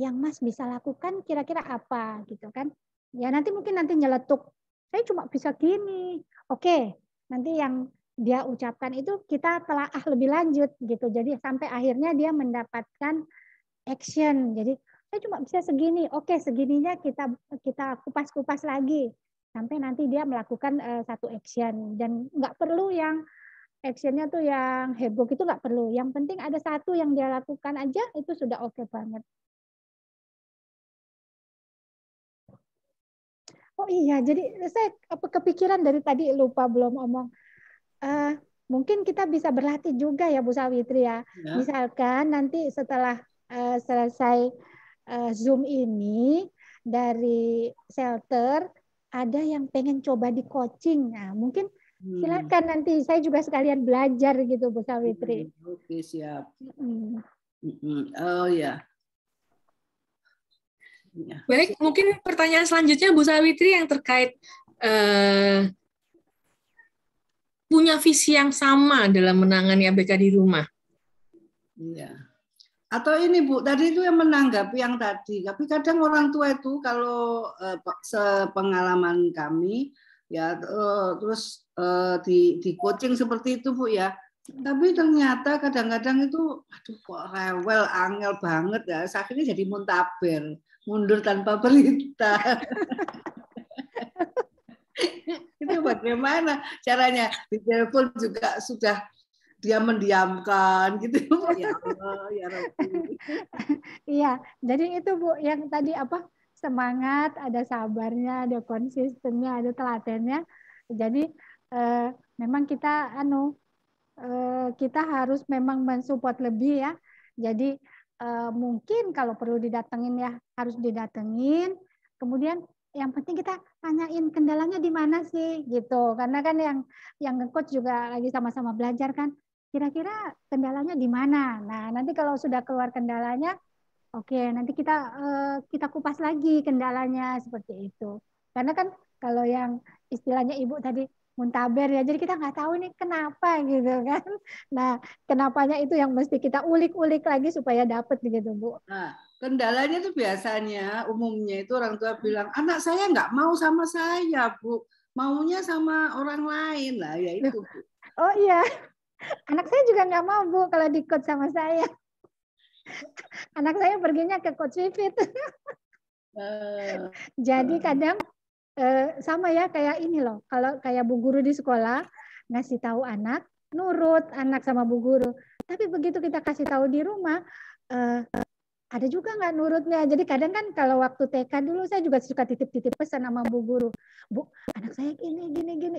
Speaker 3: yang Mas bisa lakukan kira-kira apa gitu kan? Ya nanti mungkin nanti nyeletuk. Saya cuma bisa gini. Oke, nanti yang dia ucapkan itu kita telah ah lebih lanjut gitu. Jadi sampai akhirnya dia mendapatkan action. Jadi saya cuma bisa segini. Oke, segininya kita kita kupas-kupas lagi sampai nanti dia melakukan uh, satu action dan nggak perlu yang actionnya tuh yang heboh itu nggak perlu. Yang penting ada satu yang dia lakukan aja itu sudah oke okay banget. Oh iya, jadi saya kepikiran dari tadi lupa belum omong. Uh, mungkin kita bisa berlatih juga ya Bu Sawitri ya. ya. Misalkan nanti setelah uh, selesai uh, Zoom ini dari shelter ada yang pengen coba di coaching. Nah, mungkin hmm. silakan nanti saya juga sekalian belajar gitu Bu Sawitri.
Speaker 2: Hmm, Oke, siap. Hmm. Oh ya.
Speaker 1: ya. Baik, mungkin pertanyaan selanjutnya Bu Sawitri yang terkait uh, punya visi yang sama dalam menangani ABK di rumah.
Speaker 2: Iya. Atau ini Bu, tadi itu yang menanggapi yang tadi. Tapi kadang orang tua itu kalau eh, sepengalaman kami ya eh, terus eh, di di coaching seperti itu Bu ya. Tapi ternyata kadang-kadang itu aduh kok rewel angel banget ya. Akhirnya jadi muntaber, mundur tanpa perintah. bagaimana caranya di telepon juga sudah dia mendiamkan gitu ya Allah ya
Speaker 3: Rabbi. Iya, jadi itu Bu yang tadi apa semangat, ada sabarnya, ada konsistennya, ada telatennya. Jadi uh, memang kita anu uh, kita harus memang mensupport lebih ya. Jadi uh, mungkin kalau perlu didatengin ya harus didatengin. Kemudian yang penting kita tanyain kendalanya di mana sih gitu. Karena kan yang yang coach juga lagi sama-sama belajar kan kira-kira kendalanya di mana. Nah, nanti kalau sudah keluar kendalanya Oke, nanti kita uh, kita kupas lagi kendalanya seperti itu. Karena kan kalau yang istilahnya ibu tadi muntaber ya, jadi kita nggak tahu ini kenapa gitu kan. Nah, kenapanya itu yang mesti kita ulik-ulik lagi supaya dapat gitu bu.
Speaker 2: Nah, kendalanya itu biasanya umumnya itu orang tua bilang anak saya nggak mau sama saya bu, maunya sama orang lain lah ya itu. Bu.
Speaker 3: Oh iya, anak saya juga nggak mau bu kalau diikut sama saya. Anak saya perginya ke Coach Vivit. Uh, Jadi kadang uh, sama ya kayak ini loh. Kalau kayak bu guru di sekolah ngasih tahu anak, nurut anak sama bu guru. Tapi begitu kita kasih tahu di rumah, ada juga nggak nurutnya. Jadi kadang kan kalau waktu TK dulu saya juga suka titip-titip pesan sama bu guru. Bu, anak saya gini, gini, gini.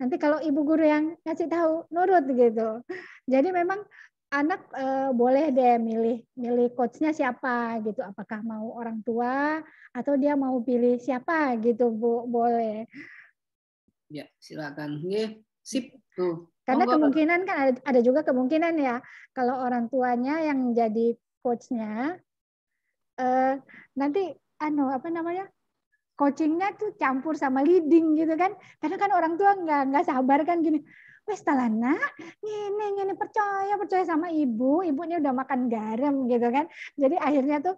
Speaker 3: Nanti kalau ibu guru yang ngasih tahu, nurut gitu. Jadi memang anak uh, boleh deh milih milih coachnya siapa gitu apakah mau orang tua atau dia mau pilih siapa gitu bu boleh
Speaker 2: ya silakan ya sip tuh
Speaker 3: karena kemungkinan kan ada, ada juga kemungkinan ya kalau orang tuanya yang jadi coachnya uh, nanti anu apa namanya coachingnya tuh campur sama leading gitu kan. Karena kan orang tua nggak nggak sabar kan gini wes talana ini ini percaya percaya sama ibu ibu ini udah makan garam gitu kan. Jadi akhirnya tuh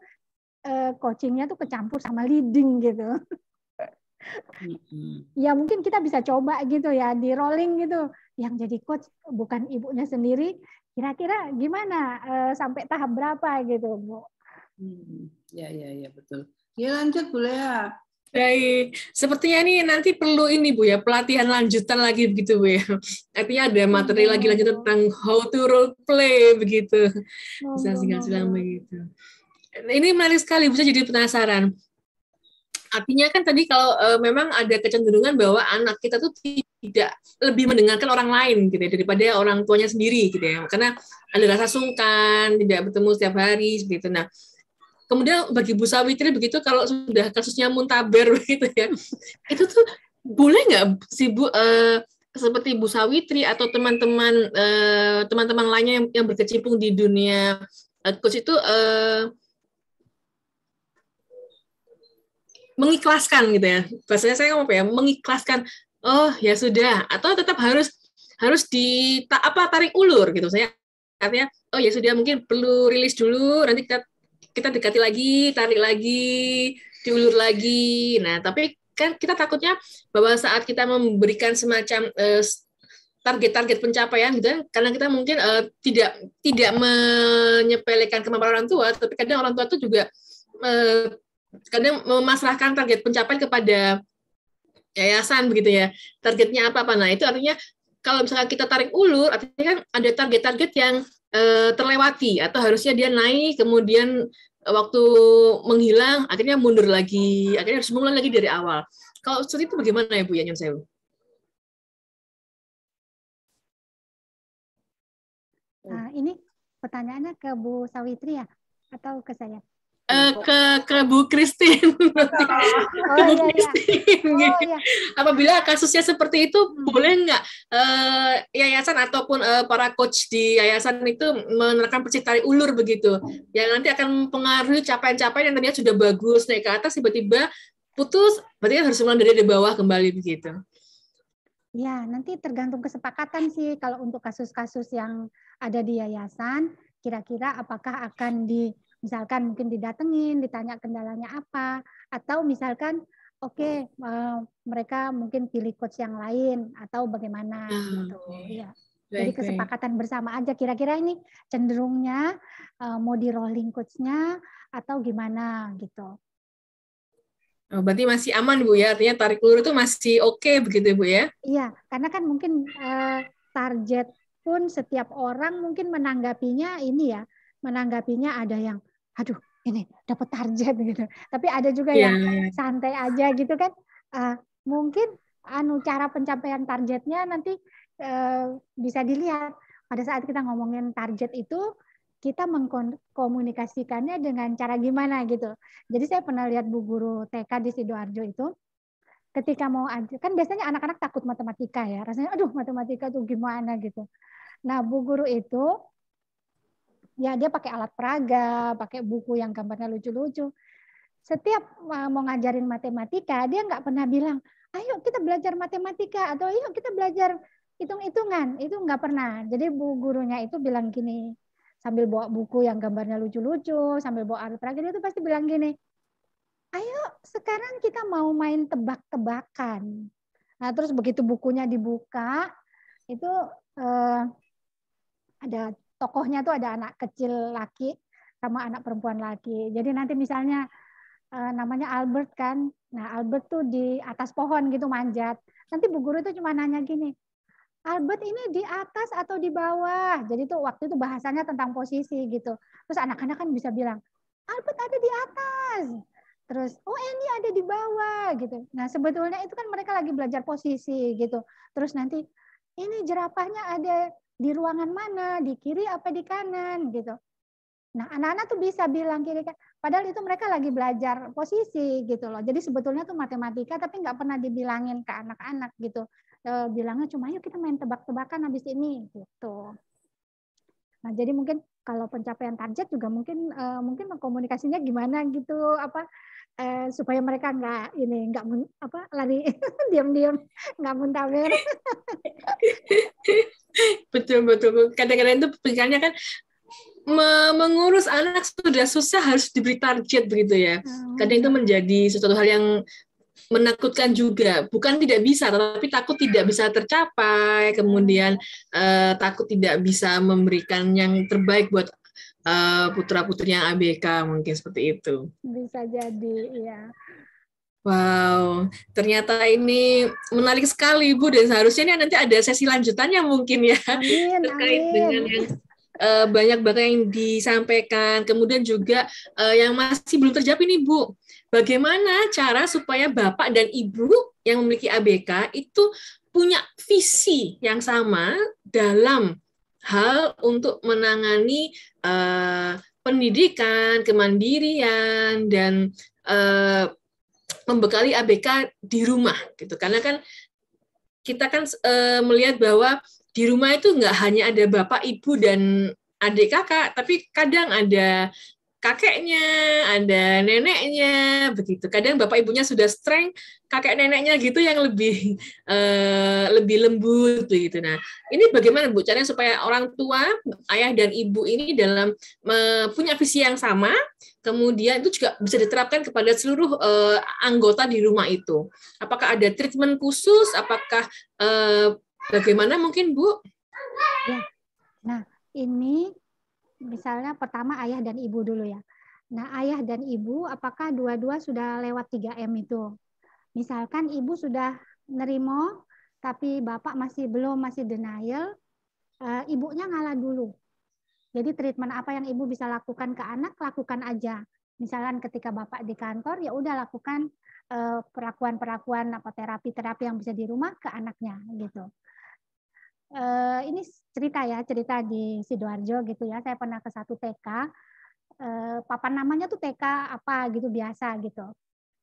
Speaker 3: uh, coachingnya tuh kecampur sama leading gitu ya mungkin kita bisa coba gitu ya di rolling gitu. Yang jadi coach bukan ibunya sendiri kira-kira gimana uh, sampai tahap berapa gitu bu?
Speaker 2: Hmm, ya ya ya betul. Ya lanjut boleh ya
Speaker 1: Baik, sepertinya ini nanti perlu ini Bu ya, pelatihan lanjutan lagi begitu Bu ya. Artinya ada materi lagi lanjutan tentang how to role play begitu. Bisa singkat silang begitu. Ini menarik sekali, bisa jadi penasaran. Artinya kan tadi kalau e, memang ada kecenderungan bahwa anak kita tuh tidak lebih mendengarkan orang lain gitu ya daripada orang tuanya sendiri gitu ya. Karena ada rasa sungkan, tidak bertemu setiap hari seperti. Nah, Kemudian bagi Bu Sawitri begitu kalau sudah kasusnya muntaber begitu ya, itu tuh boleh nggak si Bu uh, seperti Bu Sawitri atau teman-teman uh, teman-teman lainnya yang, yang berkecimpung di dunia coach itu uh, mengikhlaskan gitu ya. Bahasanya saya ngomong apa ya? Mengikhlaskan. Oh ya sudah. Atau tetap harus harus di apa tarik ulur gitu. Saya artinya oh ya sudah mungkin perlu rilis dulu. Nanti kita kita dekati lagi, tarik lagi, diulur lagi. Nah, tapi kan kita takutnya bahwa saat kita memberikan semacam uh, target-target pencapaian gitu kan, karena kita mungkin uh, tidak tidak menyepelekan kemampuan orang tua, tapi kadang orang tua itu juga uh, kadang memasrahkan target pencapaian kepada yayasan begitu ya. Targetnya apa apa. Nah, itu artinya kalau misalnya kita tarik ulur, artinya kan ada target-target yang Eh, terlewati atau harusnya dia naik kemudian waktu menghilang akhirnya mundur lagi akhirnya harus mulai lagi dari awal kalau seperti itu bagaimana ya Bu ya Sewu?
Speaker 3: Nah, ini pertanyaannya ke Bu Sawitri ya atau ke saya?
Speaker 1: Uh, ke ke Bu Christine.
Speaker 3: Oh, Bu iya, Christine.
Speaker 1: Iya. Oh, iya. Apabila kasusnya seperti itu, hmm. boleh nggak uh, yayasan ataupun uh, para coach di yayasan itu menerapkan tarik ulur begitu, yang nanti akan mempengaruhi capaian-capaian yang tadinya sudah bagus naik ke atas tiba-tiba putus, berarti harus mulai dari bawah kembali begitu.
Speaker 3: Ya, nanti tergantung kesepakatan sih kalau untuk kasus-kasus yang ada di yayasan, kira-kira apakah akan di misalkan mungkin didatengin, ditanya kendalanya apa, atau misalkan oke okay, uh, eh, mereka mungkin pilih coach yang lain atau bagaimana hmm, gitu. Okay. Ya. Jadi kesepakatan bersama aja kira-kira ini cenderungnya uh, mau di rolling coachnya atau gimana gitu.
Speaker 1: Oh, berarti masih aman Bu ya, artinya tarik ulur itu masih oke okay, begitu Bu ya?
Speaker 3: Iya, karena kan mungkin uh, target pun setiap orang mungkin menanggapinya ini ya, menanggapinya ada yang aduh ini dapat target gitu. Tapi ada juga yeah. yang santai aja gitu kan. Uh, mungkin anu cara pencapaian targetnya nanti eh, bisa dilihat pada saat kita ngomongin target itu kita mengkomunikasikannya dengan cara gimana gitu. Jadi saya pernah lihat Bu Guru TK di Sidoarjo itu ketika mau kan biasanya anak-anak takut matematika ya. Rasanya aduh matematika tuh gimana gitu. Nah, Bu Guru itu ya dia pakai alat peraga, pakai buku yang gambarnya lucu-lucu. Setiap uh, mau ngajarin matematika, dia nggak pernah bilang, ayo kita belajar matematika atau ayo kita belajar hitung-hitungan. Itu nggak pernah. Jadi bu gurunya itu bilang gini, sambil bawa buku yang gambarnya lucu-lucu, sambil bawa alat peraga, dia itu pasti bilang gini, ayo sekarang kita mau main tebak-tebakan. Nah, terus begitu bukunya dibuka, itu eh, ada tokohnya tuh ada anak kecil laki sama anak perempuan laki. Jadi nanti misalnya eh, namanya Albert kan, nah Albert tuh di atas pohon gitu manjat. Nanti bu guru itu cuma nanya gini, Albert ini di atas atau di bawah. Jadi tuh waktu itu bahasanya tentang posisi gitu. Terus anak-anak kan bisa bilang, Albert ada di atas. Terus, oh ini ada di bawah gitu. Nah sebetulnya itu kan mereka lagi belajar posisi gitu. Terus nanti ini jerapahnya ada di ruangan mana, di kiri apa di kanan gitu. Nah, anak-anak tuh bisa bilang kiri kan, padahal itu mereka lagi belajar posisi gitu loh. Jadi sebetulnya tuh matematika tapi nggak pernah dibilangin ke anak-anak gitu e, bilangnya cuma yuk kita main tebak-tebakan habis ini gitu. Nah, jadi mungkin kalau pencapaian target juga mungkin e, mungkin komunikasinya gimana gitu apa e, supaya mereka nggak ini nggak apa lari diam-diam nggak muntaber.
Speaker 1: betul betul. Kadang-kadang itu pikirannya kan mengurus anak sudah susah harus diberi target begitu ya. Hmm. Kadang itu menjadi sesuatu hal yang menakutkan juga bukan tidak bisa tetapi takut tidak bisa tercapai kemudian uh, takut tidak bisa memberikan yang terbaik buat uh, eh, putra putri yang ABK mungkin seperti itu
Speaker 3: bisa jadi ya
Speaker 1: Wow, ternyata ini menarik sekali Bu dan seharusnya ini nanti ada sesi lanjutannya mungkin ya amin, terkait amin. dengan yang uh, banyak banget yang disampaikan. Kemudian juga uh, yang masih belum terjawab ini Bu, bagaimana cara supaya bapak dan ibu yang memiliki ABK itu punya visi yang sama dalam hal untuk menangani uh, pendidikan, kemandirian dan uh, membekali ABK di rumah gitu. Karena kan kita kan uh, melihat bahwa di rumah itu nggak hanya ada bapak, ibu dan adik kakak, tapi kadang ada kakeknya, ada neneknya, begitu. Kadang bapak ibunya sudah strength, kakek neneknya gitu yang lebih uh, lebih lembut begitu. Nah, ini bagaimana Bu caranya supaya orang tua, ayah dan ibu ini dalam uh, punya visi yang sama, kemudian itu juga bisa diterapkan kepada seluruh uh, anggota di rumah itu. Apakah ada treatment khusus? Apakah uh, bagaimana mungkin Bu?
Speaker 3: Ya. Nah, ini misalnya pertama ayah dan ibu dulu ya. Nah, ayah dan ibu apakah dua-dua sudah lewat 3M itu? Misalkan ibu sudah nerimo tapi bapak masih belum masih denial, uh, ibunya ngalah dulu. Jadi treatment apa yang ibu bisa lakukan ke anak lakukan aja. Misalkan ketika bapak di kantor ya udah lakukan uh, perlakuan-perlakuan apa terapi-terapi yang bisa di rumah ke anaknya gitu uh, ini cerita ya, cerita di Sidoarjo gitu ya. Saya pernah ke satu TK, uh, eh, papan namanya tuh TK apa gitu biasa gitu.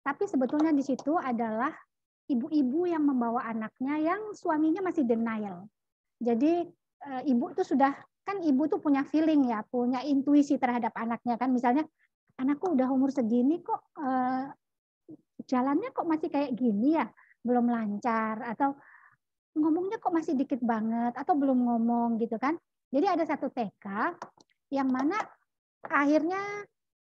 Speaker 3: Tapi sebetulnya di situ adalah ibu-ibu yang membawa anaknya yang suaminya masih denial. Jadi uh, ibu tuh sudah kan ibu tuh punya feeling ya, punya intuisi terhadap anaknya kan. Misalnya anakku udah umur segini kok uh, jalannya kok masih kayak gini ya, belum lancar atau ngomongnya kok masih dikit banget atau belum ngomong gitu kan. Jadi ada satu TK yang mana akhirnya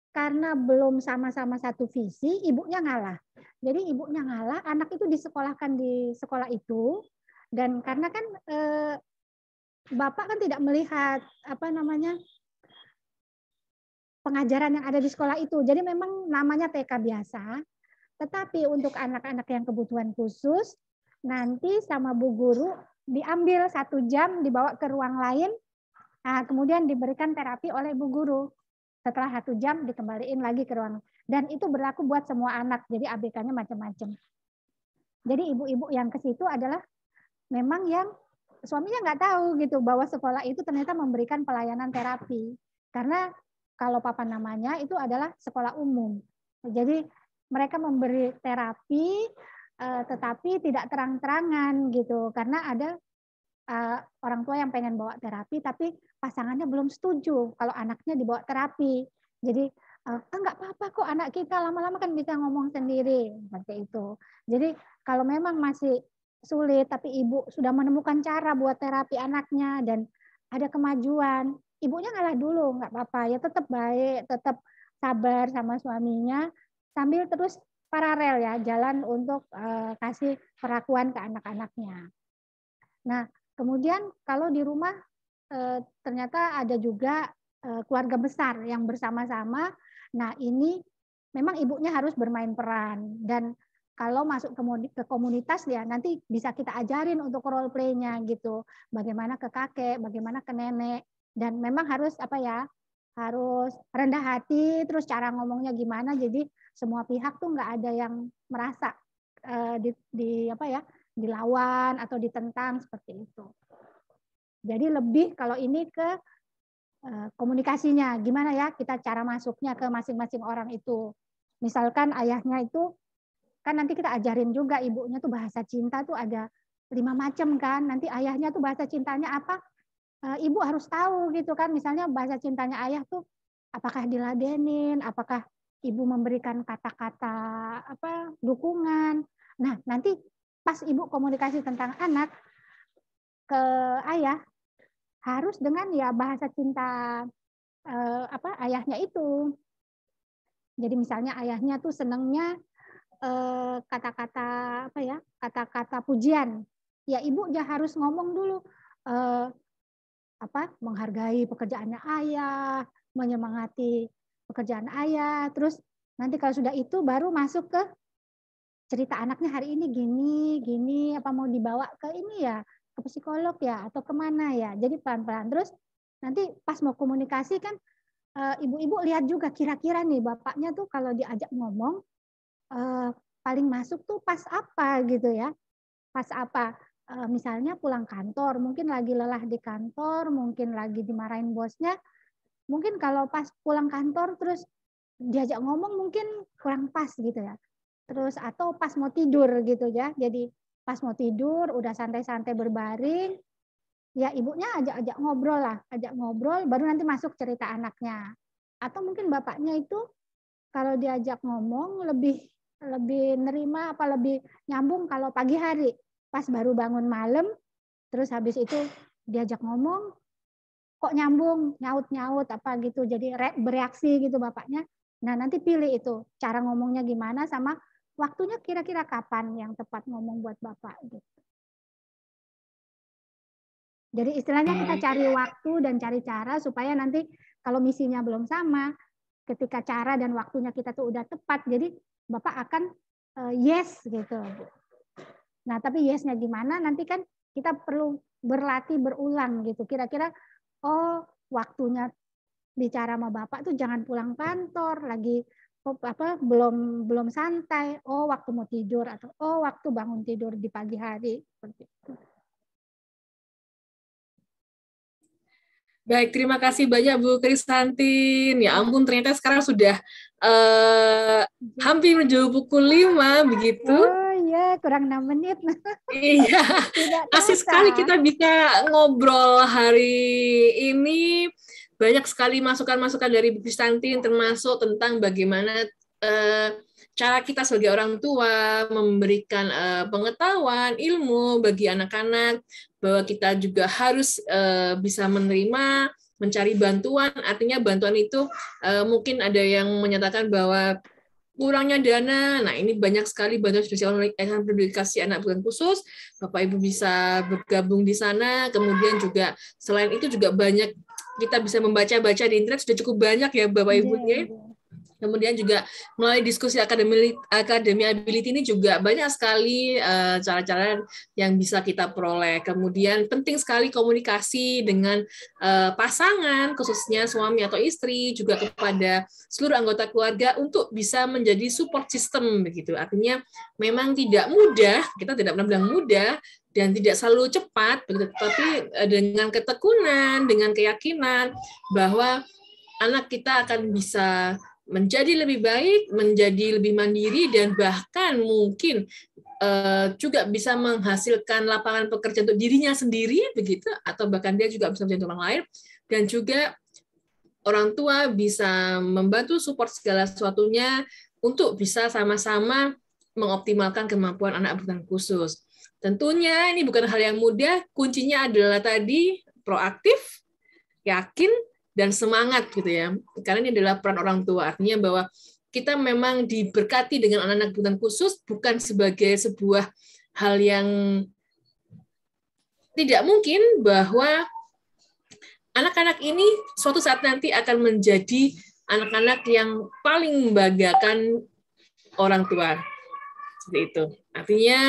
Speaker 3: karena belum sama-sama satu visi, ibunya ngalah. Jadi ibunya ngalah, anak itu disekolahkan di sekolah itu dan karena kan eh, bapak kan tidak melihat apa namanya pengajaran yang ada di sekolah itu. Jadi memang namanya TK biasa, tetapi untuk anak-anak yang kebutuhan khusus nanti sama Bu Guru diambil satu jam dibawa ke ruang lain, nah, kemudian diberikan terapi oleh Bu Guru. Setelah satu jam dikembaliin lagi ke ruang dan itu berlaku buat semua anak. Jadi ABK-nya macam-macam. Jadi ibu-ibu yang ke situ adalah memang yang suaminya nggak tahu gitu bahwa sekolah itu ternyata memberikan pelayanan terapi. Karena kalau papa namanya itu adalah sekolah umum. Jadi mereka memberi terapi eh, tetapi tidak terang-terangan gitu karena ada eh, orang tua yang pengen bawa terapi tapi pasangannya belum setuju kalau anaknya dibawa terapi. Jadi ah nggak apa-apa kok anak kita lama-lama kan bisa ngomong sendiri seperti itu. Jadi kalau memang masih sulit tapi ibu sudah menemukan cara buat terapi anaknya dan ada kemajuan, ibunya ngalah dulu nggak apa-apa ya tetap baik, tetap sabar sama suaminya sambil terus paralel ya jalan untuk uh, kasih perlakuan ke anak-anaknya. Nah kemudian kalau di rumah uh, ternyata ada juga uh, keluarga besar yang bersama-sama. Nah ini memang ibunya harus bermain peran dan kalau masuk ke komunitas ya nanti bisa kita ajarin untuk role play-nya gitu. Bagaimana ke kakek, bagaimana ke nenek dan memang harus apa ya? harus rendah hati terus cara ngomongnya gimana jadi semua pihak tuh nggak ada yang merasa uh, di, di apa ya dilawan atau ditentang seperti itu. Jadi lebih kalau ini ke uh, komunikasinya. Gimana ya kita cara masuknya ke masing-masing orang itu. Misalkan ayahnya itu kan nanti kita ajarin juga ibunya tuh bahasa cinta tuh ada lima macam kan. Nanti ayahnya tuh bahasa cintanya apa? E, ibu harus tahu gitu kan. Misalnya bahasa cintanya ayah tuh apakah diladenin? Apakah ibu memberikan kata-kata apa dukungan. Nah nanti pas ibu komunikasi tentang anak ke ayah harus dengan ya bahasa cinta eh, apa ayahnya itu. Jadi misalnya ayahnya tuh senengnya Eh, kata-kata apa ya kata-kata pujian. Ya ibu ya harus ngomong dulu eh, apa menghargai pekerjaannya ayah menyemangati pekerjaan ayah. Terus nanti kalau sudah itu baru masuk ke cerita anaknya hari ini. Gini gini apa mau dibawa ke ini ya? Ke psikolog ya? Atau ke mana ya? Jadi pelan-pelan. Terus nanti pas mau komunikasi kan eh, ibu-ibu lihat juga kira-kira nih bapaknya tuh kalau diajak ngomong uh, paling masuk tuh pas apa gitu ya? Pas apa? Uh, misalnya pulang kantor mungkin lagi lelah di kantor mungkin lagi dimarahin bosnya mungkin kalau pas pulang kantor terus diajak ngomong mungkin kurang pas gitu ya. Terus atau pas mau tidur gitu ya. Jadi pas mau tidur udah santai-santai berbaring ya ibunya ajak-ajak ngobrol lah. Ajak ngobrol baru nanti masuk cerita anaknya. Atau mungkin bapaknya itu kalau diajak ngomong lebih lebih nerima apa lebih nyambung kalau pagi hari. Pas baru bangun malam terus habis itu diajak ngomong kok nyambung nyaut nyaut apa gitu. Jadi bereaksi gitu bapaknya. Nah nanti pilih itu cara ngomongnya gimana sama waktunya kira-kira kapan yang tepat ngomong buat bapak gitu. Jadi istilahnya kita cari waktu dan cari cara supaya nanti kalau misinya belum sama ketika cara dan waktunya kita tuh udah tepat jadi Bapak akan uh, yes gitu. Nah, tapi yesnya gimana? Nanti kan kita perlu berlatih berulang gitu. Kira-kira oh waktunya bicara sama Bapak tuh jangan pulang kantor lagi oh, apa belum belum santai. Oh, waktu mau tidur atau oh waktu bangun tidur di pagi hari seperti itu.
Speaker 1: Baik, terima kasih banyak Bu Kristantin. Ya ampun, ternyata sekarang sudah uh, hampir menuju pukul 5 begitu.
Speaker 3: Iya, kurang 6 menit.
Speaker 1: iya, asik sekali kita bisa ngobrol hari ini. Banyak sekali masukan-masukan dari Bu Kristantin, termasuk tentang bagaimana uh, cara kita sebagai orang tua memberikan uh, pengetahuan, ilmu bagi anak-anak, bahwa kita juga harus uh, bisa menerima mencari bantuan artinya bantuan itu uh, mungkin ada yang menyatakan bahwa kurangnya dana. Nah, ini banyak sekali bantuan sosial Yayasan Peduli Anak Bukan Khusus. Bapak Ibu bisa bergabung di sana. Kemudian juga selain itu juga banyak kita bisa membaca-baca di internet sudah cukup banyak ya Bapak Ibu. Yeah, yeah. Kemudian juga melalui diskusi akademi akademi ability ini juga banyak sekali eh, cara-cara uh, yang bisa kita peroleh. Kemudian penting sekali komunikasi dengan uh, pasangan, khususnya suami atau istri, juga kepada seluruh anggota keluarga untuk bisa menjadi support system begitu. Artinya memang tidak mudah, kita tidak pernah bilang mudah dan tidak selalu cepat. Tapi uh, dengan ketekunan, dengan keyakinan bahwa anak kita akan bisa menjadi lebih baik, menjadi lebih mandiri, dan bahkan mungkin uh, juga bisa menghasilkan lapangan pekerjaan untuk dirinya sendiri, begitu, atau bahkan dia juga bisa menjadi orang lain, dan juga orang tua bisa membantu support segala sesuatunya untuk bisa sama-sama mengoptimalkan kemampuan anak berkebutuhan khusus. Tentunya ini bukan hal yang mudah, kuncinya adalah tadi proaktif, yakin, dan semangat gitu ya. Karena ini adalah peran orang tua. Artinya bahwa kita memang diberkati dengan anak-anak kebutuhan khusus bukan sebagai sebuah hal yang tidak mungkin bahwa anak-anak ini suatu saat nanti akan menjadi anak-anak yang paling membanggakan orang tua. Seperti itu. Artinya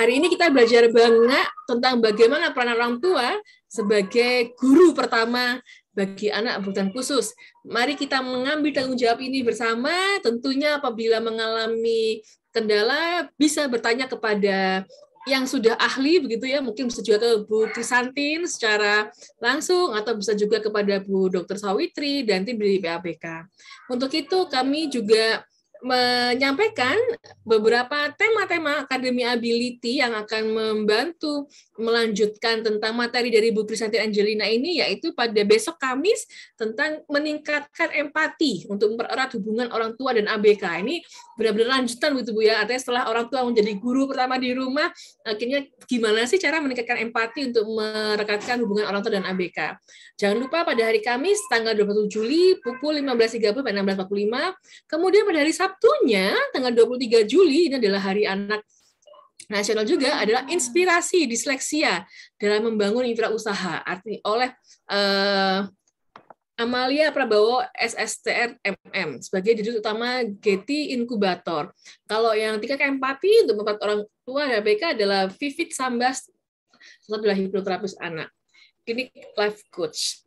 Speaker 1: hari ini kita belajar banget tentang bagaimana peran orang tua sebagai guru pertama bagi anak berkebutuhan khusus. Mari kita mengambil tanggung jawab ini bersama. Tentunya apabila mengalami kendala bisa bertanya kepada yang sudah ahli begitu ya mungkin bisa juga ke Bu Krisantin secara langsung atau bisa juga kepada Bu Dr. Sawitri dan tim dari PABK. Untuk itu kami juga menyampaikan beberapa tema-tema Akademi Ability yang akan membantu melanjutkan tentang materi dari Bu Krisanti Angelina ini, yaitu pada besok Kamis tentang meningkatkan empati untuk mempererat hubungan orang tua dan ABK. Ini benar-benar lanjutan begitu Bu ya, artinya setelah orang tua menjadi guru pertama di rumah, akhirnya gimana sih cara meningkatkan empati untuk merekatkan hubungan orang tua dan ABK. Jangan lupa pada hari Kamis tanggal 27 Juli pukul 15.30 sampai 16.45, kemudian pada hari Sabtu Sabtunya tanggal 23 Juli ini adalah Hari Anak Nasional juga adalah inspirasi disleksia dalam membangun usaha. Arti oleh uh, Amalia Prabowo SSTR MM sebagai direktur utama Getty Inkubator. Kalau yang tiga empati untuk empat orang tua HBK adalah Vivit Sambas, adalah hipnoterapis anak. Klinik Life Coach.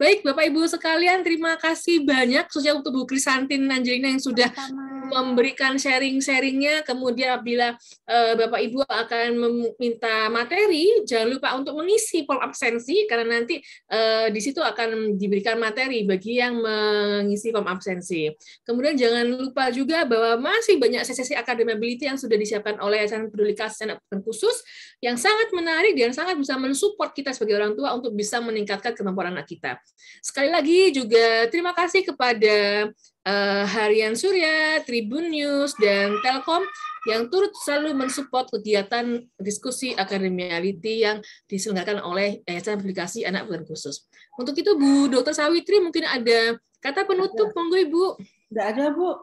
Speaker 1: Baik, Bapak Ibu sekalian, terima kasih banyak khususnya untuk Bu Krisantin Angelina yang sudah Sama. memberikan sharing-sharingnya. Kemudian apabila uh, Bapak Ibu akan meminta materi, jangan lupa untuk mengisi form absensi karena nanti uh, di situ akan diberikan materi bagi yang mengisi form absensi. Kemudian jangan lupa juga bahwa masih banyak sesi-sesi akademability yang sudah disiapkan oleh Yayasan Peduli Anak Khusus yang sangat menarik dan sangat bisa mensupport kita sebagai orang tua untuk bisa meningkatkan kemampuan anak kita. Sekali lagi juga terima kasih kepada uh, Harian Surya, Tribun News, dan Telkom yang turut selalu mensupport kegiatan diskusi akademiality yang diselenggarakan oleh Yayasan Aplikasi Anak Bukan Khusus. Untuk itu Bu Dr. Sawitri mungkin ada kata penutup, monggo Ibu.
Speaker 2: Tidak ada Bu, uh,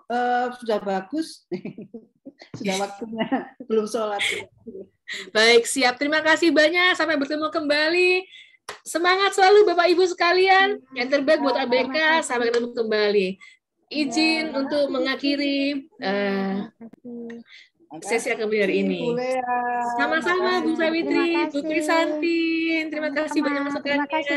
Speaker 2: sudah bagus. sudah waktunya, belum sholat.
Speaker 1: Baik, siap. Terima kasih banyak. Sampai bertemu kembali. Semangat selalu Bapak Ibu sekalian. Yang terbaik buat ABK. Sampai ketemu kembali. Izin untuk mengakhiri uh, sesi akan hari ini. Sama-sama Bu Sawitri, Bu Krisantin. Terima kasih banyak masukannya. Terima kasih